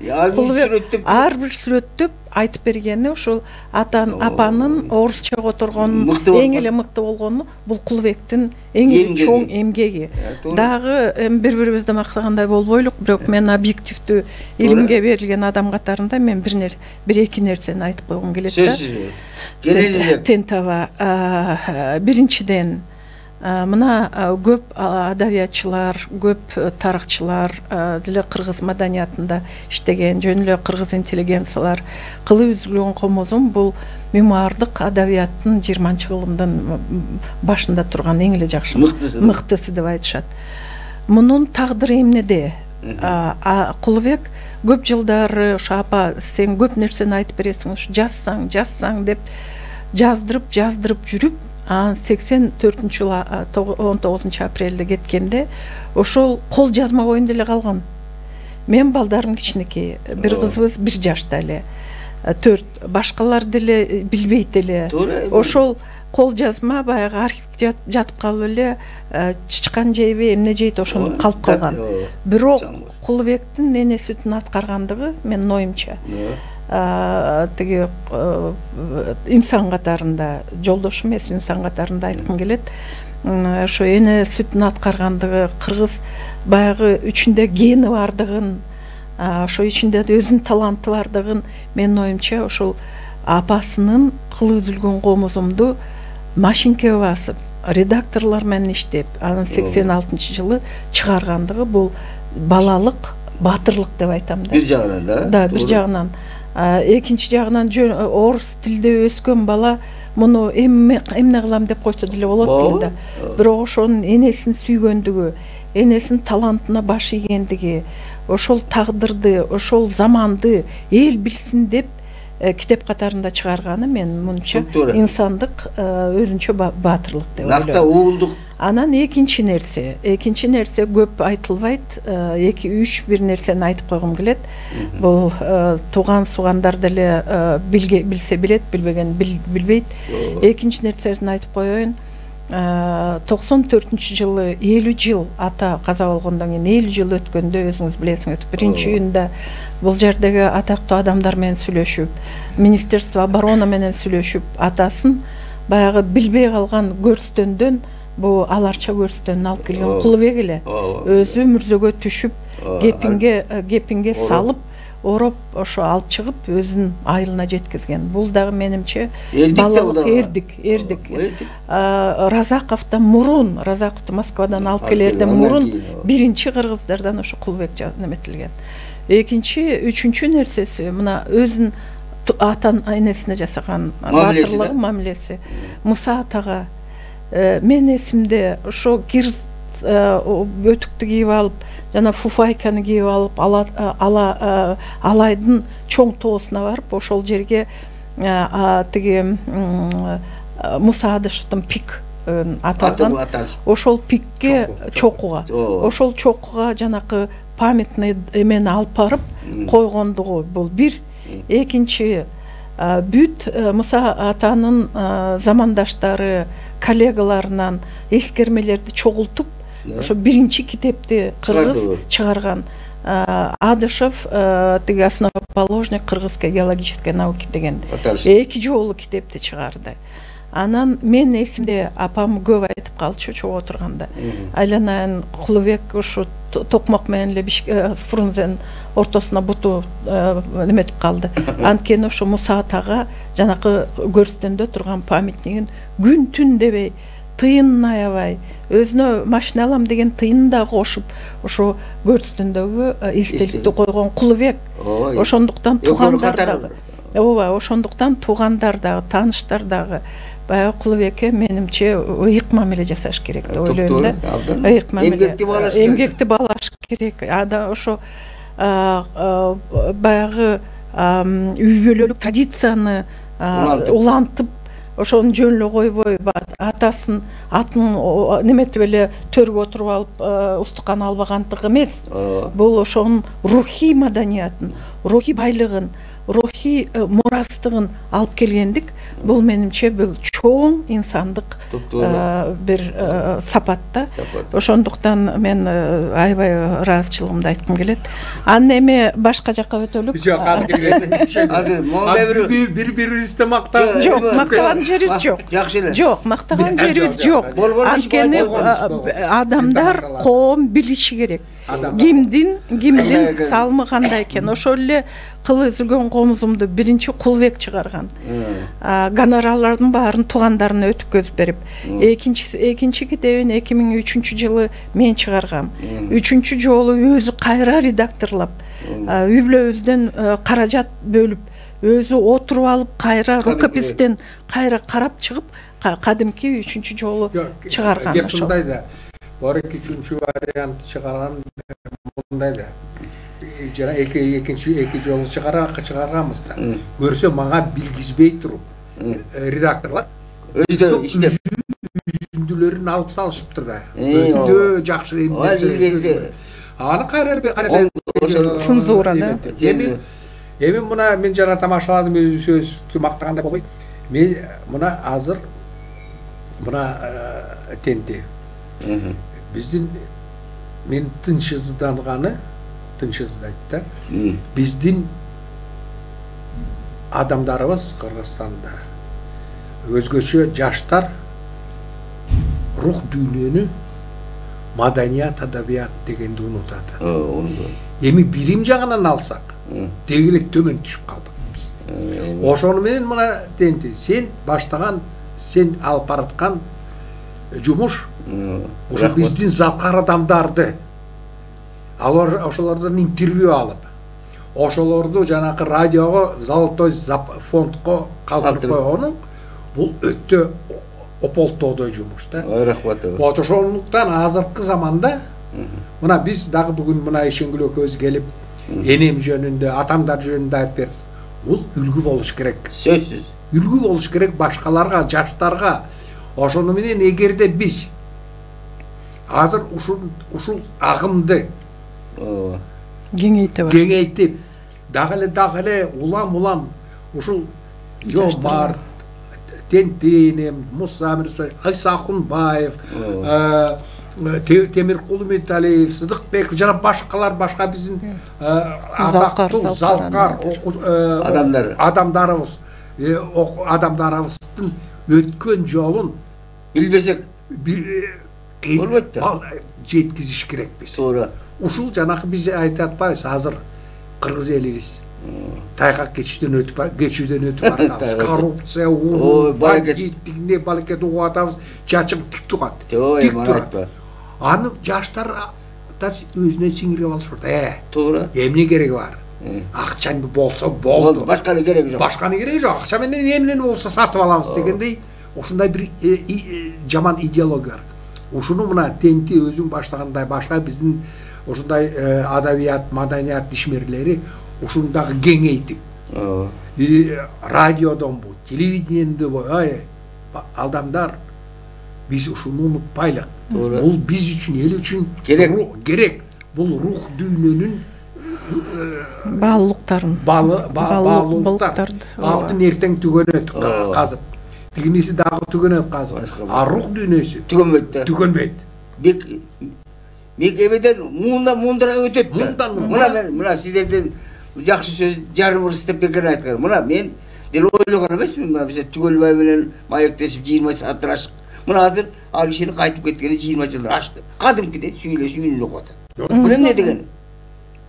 ар бир сүрөттөп айтып бергени ушул атан апанын орусча которгонун эң эле мыкты болгону бул кулубектин эң эле чоң эмгеги. Дагы эми бири бирибизди мактагандай болбойлук бирок мен объективдүү илимге берилген адам катарында мен бир бир эки нерсени айтып койгум келет да. Сөзсүз. Келели тентаба биринчиден мына көп адабиятчылар көп тарыхчылар деле кыргыз маданиятында иштеген жөн эле кыргыз интеллигенциялар кылы үзүлгөн комузум бул мемуардык адабияттын жыйырманчы кылымдын башында турган эң эле жакшы мыктысы деп айтышат. Мунун тагдыры эмнеде кулубек көп жылдары ушу апа сен көп нерсени айтып бересиң ушу жазсаң жазсаң деп жаздырып жаздырып жүрүп анан сексен төртүнчү жылы он тогузунчу апрелде кеткенде ошол кол жазма боюнда эле калган. Менин балдарым кичинекей бир кызыбыз бир жашта эле төрт башкалар деле билбейт эле. Туура ошол кол жазма баягы архивде жатып калып эле чычкан жейби эмне жейт ошондуп калып калган. бирок кулубектин эне сүтүн аткаргандыгы менин оюмча тиги инсан катарында жолдош эмес инсан катарында айткым келет. Ошо эне сүтүн аткаргандыгы кыргыз баягы ичинде гени бардыгын ошо ичинде өзүнүн таланты бардыгын менин оюмча ошол апасынын кылы үзүлгөн комузумду машинкеге басып редакторлор менен иштеп анан сексен алтынчы жылы чыгаргандыгы бул балалык баатырлык деп айтам да. Бир жагынан да да бир жагынан экинчи жагынан жөн орус тилде өскөн бала муну эмне кылам деп койсо деле болот дейм да. Бирок ошонун энесин сүйгөндүгү энесинин талантына баш ийгендиги ошол тагдырды ошол заманды эл билсин деп китеп катарында чыгарганы менин моюмча инсандык өзүнчө баатырлык деп ойлойм. накта уулдук анан экинчи нерсе. Экинчи нерсе көп айтылбайт. Эки үч бир нерсени айтып койгум келет. Бул тууган суугандар деле билсе билет билбеген билбейт. Экинчи нерсесин айтып коеюн. Токсон төртүнчү жылы элүү жыл ата каза болгондон кийин элүү жыл өткөндө өзүңүз билесиңиз. Биринчи июнда бул жердеги атактуу адамдар менен сүйлөшүп министерство оборона менен сүйлөшүп атасын баягы билбей калган көрстөндөн бул аларча көрстөнүн алып келген кулубек эле. Өзү мүрзөгө түшүп кепинге кепинге салып ороп ошо алып чыгып өзүнүн айылына жеткизген. Бул дагы менимче балалык эрдик эрдик разаковдон мурун разаковду москвадан алып келерден мурун биринчи кыргыздардан ошо кулбек неметилген экинчи үчүнчү нерсеси мына өзүнүн ата энесине жасаган баатырлыгы мамилеси. Муса атага э, менин эсимде ошо кирс э, өтүктү кийип алып жана фуфайканы кийип алып ала ала алайдын чоң тоосуна барып ошол жерге тиги муса адышевдин пик аталган. Ошол пикке чокуга. Ошол чокуга жанакы памятный эмени алып барып койгондугу бул бир. Экинчи бүт муса атанын замандаштары коллегаларынан эскермелерди чогултуп ошо биринчи китепти кыргыз чыгарган. Адышев тиги основоположник кыргызской геологической науки деген эки жолу китепти чыгарды. Анан менин эсимде апам көп айтып калчу чогуу отурганда. Айланайын кулубек ушу токмок менен эле э, фрунзенин ортосуна буту э, неметип калды. Анткени ошо муса атага жанакы көрстөндө турган памятнигин күн түн дебей тыйынын аябай өзүнө машина алам деген тыйынын дагы кошуп ошо көрстөндөгү эстеликти койгон кулубек ошондуктан туугандар дагы. Ооба ошондуктан туугандар дагы тааныштар дагы. Баягы кулубекке менимче ыйык мамиле жасаш керек деп ойлойм да. ыйык мамиле. Эмгекти баалаш керек. ада ошо баягы үй бүлөлүк традицияны улантып. ошону жөн эле койбой атасын атын неметип эле төргө отуруп алып устукан албагандык эмес. Бул ошонун рухий маданиятын рухий байлыгын рухий э, мурастыгын алып келгендик бул менимче бул чоң инсандык э, бир э, сапат да ошондуктан мен аябай ыраазычылыгымды айткым келет анан эми башка жака өтөлүк жок азыр мондай бир бири бирибизди мактап жок мактаган жерибиз жок жакшы эле жок мактаган жерибиз жок анткени адамдар коом билиши керек кимдин кимдин салымы кандай экен? Ошол эле кылы үзүлгөн комузумду биринчи кулбек чыгарган. Гонорарлардын баарын туугандарына өткөзүп берип экинчи экинчи китебин эки миң үчүнчү жылы мен чыгаргам. Үчүнчү жолу өзү кайра редакторлоп үй бүлөбүздөн каражат бөлүп өзү отуруп алып кайра рукопистен кайра карап чыгып кадимки үчүнчү жолу чыгарган ошол. кеп мындай да бареки үчүнчү вариант чыгарган мындай да жана эки экинчи эки жолу чыгарганбыз да көрсө мага билгизбей туруп редакторлор өздөрү иштеп үзүндүлөрүн алып салышыптыр да өтө жакшы аны кайра цензура да эми эми мына мен жана тамашаладым өзүбүздү мактагандай болбойт мен мына азыр мына тенти биздин мен тынчсызданганы тынчсыздайт да биздин адамдарыбыз кыргызстанда өзгөчө жаштар рух дүйнөнү маданият адабият дегенди унутат эми билим жагынан алсак деги эле төмөн түшүп калдык биз ошону менен мына сен баштаган сен алып бараткан жумуш. Ушу биздин залкар адамдарды алар ошолордон интервью алып ошолорду жанакы радиого золотой фондко калтырып койгону бул өтө ополтоодой жумуш да. Рахмат вот ошондуктан азыркы заманда мына биз дагы бүгүн мына ишенгүл экөөбүз келип энем жөнүндө атамдар жөнүндө айтып бердик бул үлгү болуш керек. Сөзсүз. Үлгү болуш керек башкаларга жаштарга ошону менен эгерде биз азыр ушул ушул агымды кеңейте кеңейтип дагы эле дагы эле улам улам ушул жо баар тентенем мұса айса ақұнбаев темирқұл металиев сыдықбек жана башкалар башка биздин атактуу залкар адамдар адамдарыбыз адамдарыбыздын өткөн жолун билбесек болбойт да жеткизиш керекпиз туура ушул жанакы биз айтып атпайбыз азыр кыргыз элибиз тайгак кечүүдөн өтүп кечүүдөн өтүп атабыз коррупция уруу бандиттик эмне балекет угуп атабыз чачың тик тугат тик турат аны жаштар да өзүнө сиңирип алышып э туура эмне кереги бар акчаң болсо болду башканын кереги жок башканын кереги жок акча менен эмнени болсо сатып алабыз дегендей ушундай бир жаман идеология бар ушуну мына тенти өзүң баштагандай башка биздин ушундай адабият маданият ишмерлери ушуну дагы кеңейтип радиодонбу телевидениеденбу ай адамдар биз ушуну унутпайлык. Бул биз үчүн эл үчүн керек. керек. Бул рух дүйнөнүн баалуулуктарын. баалуулуктар. алтын эртең түгөнөт казып. Тигиниси дагы түгөнөт казып а рух дүйнөсү түгөнбөйт да. Түгөнбөйт. Бек бек эмеден муундан муундарға өтөт да. Муундан мына мен мына сиздерден жакшы сөз жарым ырыс деп бекер айткан мына мен деле ойлогон эмесмин. Мына биз түгөлбай менен маектешип жыйырма сааттар аштык мына азыр ал кишинин кайтып кеткенине жыйырма жылдар ашты. Кадимкидей сүйлөшүп үнүн угуп атат бул эмне дегени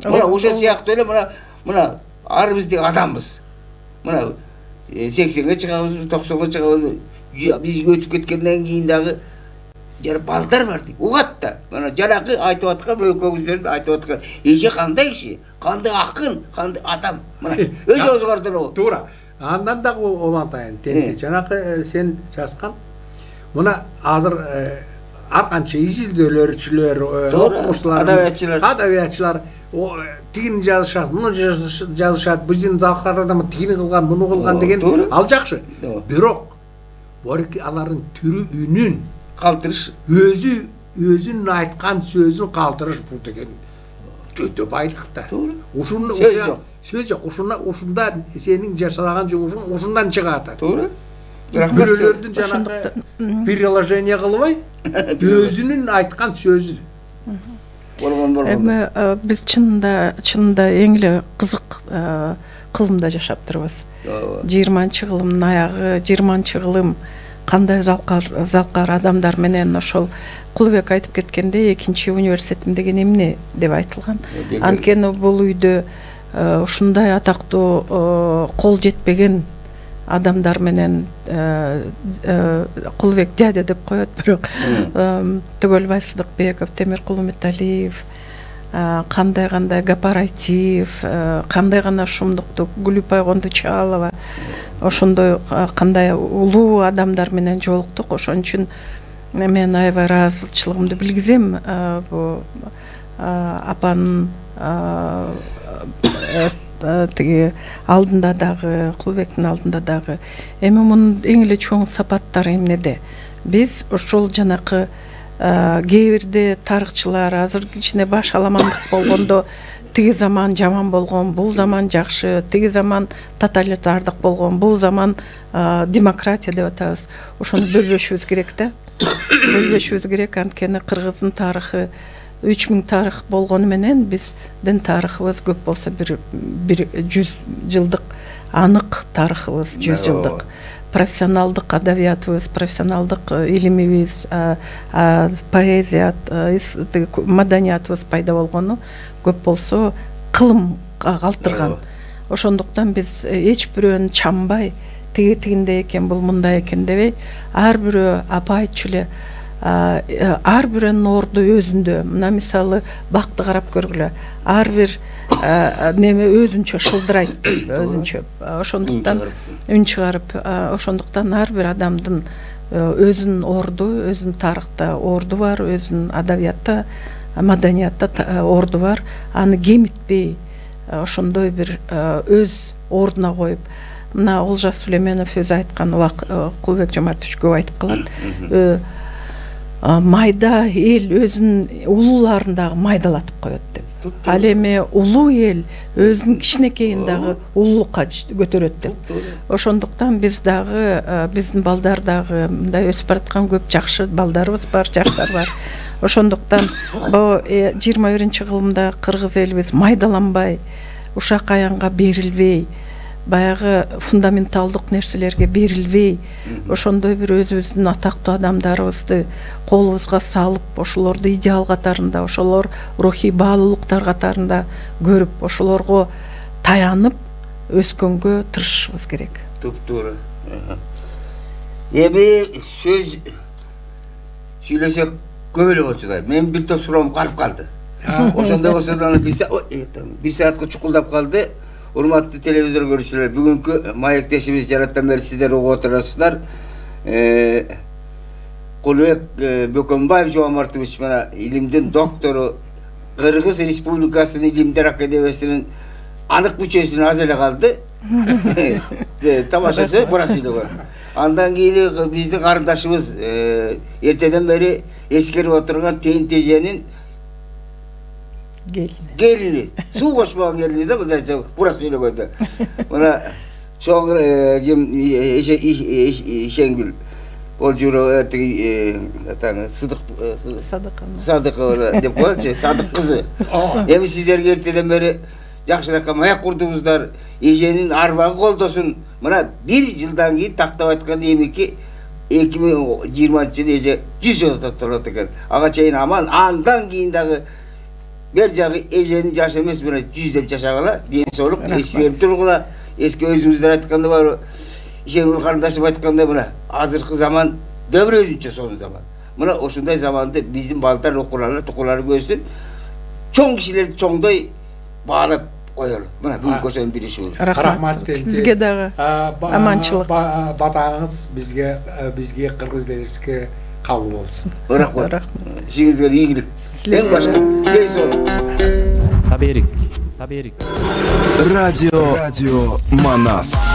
мына ошол сыяктуу эле мына мына ар биз деги адамбыз. Мына сексенге чыгабызбы токсонго чыгабызбы биз өтүп кеткенден кийин дагы жана балдар бар дейт угат да мына жанакы айтып аткан экөөңүздөрдүн айтып аткан эже кандай киши кандай акын кандай адам мына өзүңүз туура андан дагы улантайын жанакы сен жазган мына азыр ар канча изилдөөлөрчүлөр окумуштуулар адабиятчылар адабиятчылар тигини жазышат муну жазышат биздин залкарда тигини кылган муну кылган деген ал жакшы бирок боореки алардын түрү үнүн калтырыш өзү өзүнүн айткан сөзүн калтырыш бул деген өтө байлык да ушуну сөз жок ушуна ушунда сенин жашаган жумушуң ушундан чыгып атат туура бирөөлөрдүн жанагы приложение кылбай өзүнүн айткан сөзү болгон болгон эми биз чынында чынында эң эле кызык кылымда жашап турбуз жыйырманчы кылымдын аягы жыйырманчы кылым кандай залкар залкар адамдар менен ошол кулубек айтып кеткендей экинчи университетим деген эмне? деп айтылган анткени бул үйдө ушундай атактуу кол жетпеген адамдар менен кулубек дядя деп коет бирок. Түгөлбай сыдыкбеков темиркул үмүталиев кандай кандай гапар кандай гана шумдуктуу гүлүпай кондучалова ошондой кандай улуу адамдар менен жолуктук. Ошон үчүн мен аябай ыраазычылыгымды билгизем. Бул апанын тиги алдында дагы кулбектин алдында дагы. Эми мунун эң эле чоң сапаттары эмнеде биз ошол жанакы кээ бирде тарыхчылар азыр кичине баш аламандык болгондо тиги заман жаман болгон бул заман жакшы тиги заман тоталитардык болгон бул заман демократия деп атабыз. Ошону бөлбөшүбүз керек да. Бөлбөшүбүз керек. Анткени кыргыздын тарыхы үч миң тарых болгону менен биздин тарыхыбыз көп болсо бир бир жүз жылдык анык тарыхыбыз жүз жылдык. профессионалдык адабиятыбыз профессионалдык илимибиз поэзия маданиятыбыз пайда болгону көп болсо кылым калтырган. Ошондуктан биз эч бирөөнү чамбай тиги тигиндей экен бул мындай экен дебей ар бирөө апа эле ар бирөөнүн орду өзүндө. Мына мисалы бакты карап көргүлө. Ар бир неме өзүнчө шылдырайт өзүнчө. Ошондуктан үн чыгарып ошондуктан ар бир адамдын өзүнүн орду өзүнүн тарыхта орду бар өзүнүн адабиятта маданиятта орду бар. Аны кемитпей ошондой бир өз ордуна коюп мына олжас сүлейменов өзү айткан кулбек жомартович көп айтып калат. Майда эл өзүнүн улууларын дагы майдалатып коет деп. Ал эми улуу эл өзүнүн кичинекейин дагы улуулукка көтөрөт деп. Ошондуктан биз дагы биздин балдар дагы мындай өсүп бараткан көп жакшы балдарыбыз бар жаштар бар. Ошондуктан могу э, жыйырма биринчи кылымда кыргыз элибиз майдаланбай ушак аянга берилбей баягы фундаменталдык нерселерге берилбей ошондой бир өзүбүздүн атактуу адамдарыбызды колубузга салып ошолорду идеал катарында ошолор рухий баалуулуктар катарында көрүп ошолорго таянып өскөнгө тырышышыбыз керек. Туптуура эми сөз сүйлөсөк көп эле болчу да менин бир топ суроом калып калды. Ошондой болсо дагы бир саатка чукулдап калды. Урматтуу телевизор көрүүчүлөр бүгүнкү маектешибиз жараттан бери сиздер угуп отурасыздар кулубек бөкөнбаев жоомартович мына илимдин доктору кыргыз республикасынын илимдер академиясынын анык мүчөсүнөн аз эле калды тамаша сөз бура сүйлөгөн андан кийин биздин карындашыбыз эртеден бери эскерип отурган тейин теженин келини келини суу кошпогон келини да мындайча бура сүйлөгөндө мына чоң ким ишенгүл болжурова тиги атаңы сыдык садыкова садыкова деп коелучу садык кызы эми сиздерге эртеден бери жакшыракка маяк курдуңуздар эженин арбагы колдосун мына бир жылдан кийин тактап айтканда эмики эки миң жыйырманчы жылы эже жүз жыл токтолот экен ага чейин аман андан кийин дагы бер жагы эженин жашы эмес мына жүздөп жашагыла ден соолук эстегип тургула эски өзүңүздөр айткандай барбы ишенгүл карындашым айткандай мына азыркы заман дәбір өзүнчө сонун заман мына ушундай заманды биздин балдар окуулары тукулары көзсүн чоң кишилерди чоңдой баалап коелу мына бүгүнкү ошонун бир иши рахмат. Сизге дагы аманчылык батаңыз бизге бизге кыргыз элибизге кабыл болсун рахмат. Следует. En başka şey zor. Tabii Erik. Tabii Erik. Радио, радио Манас.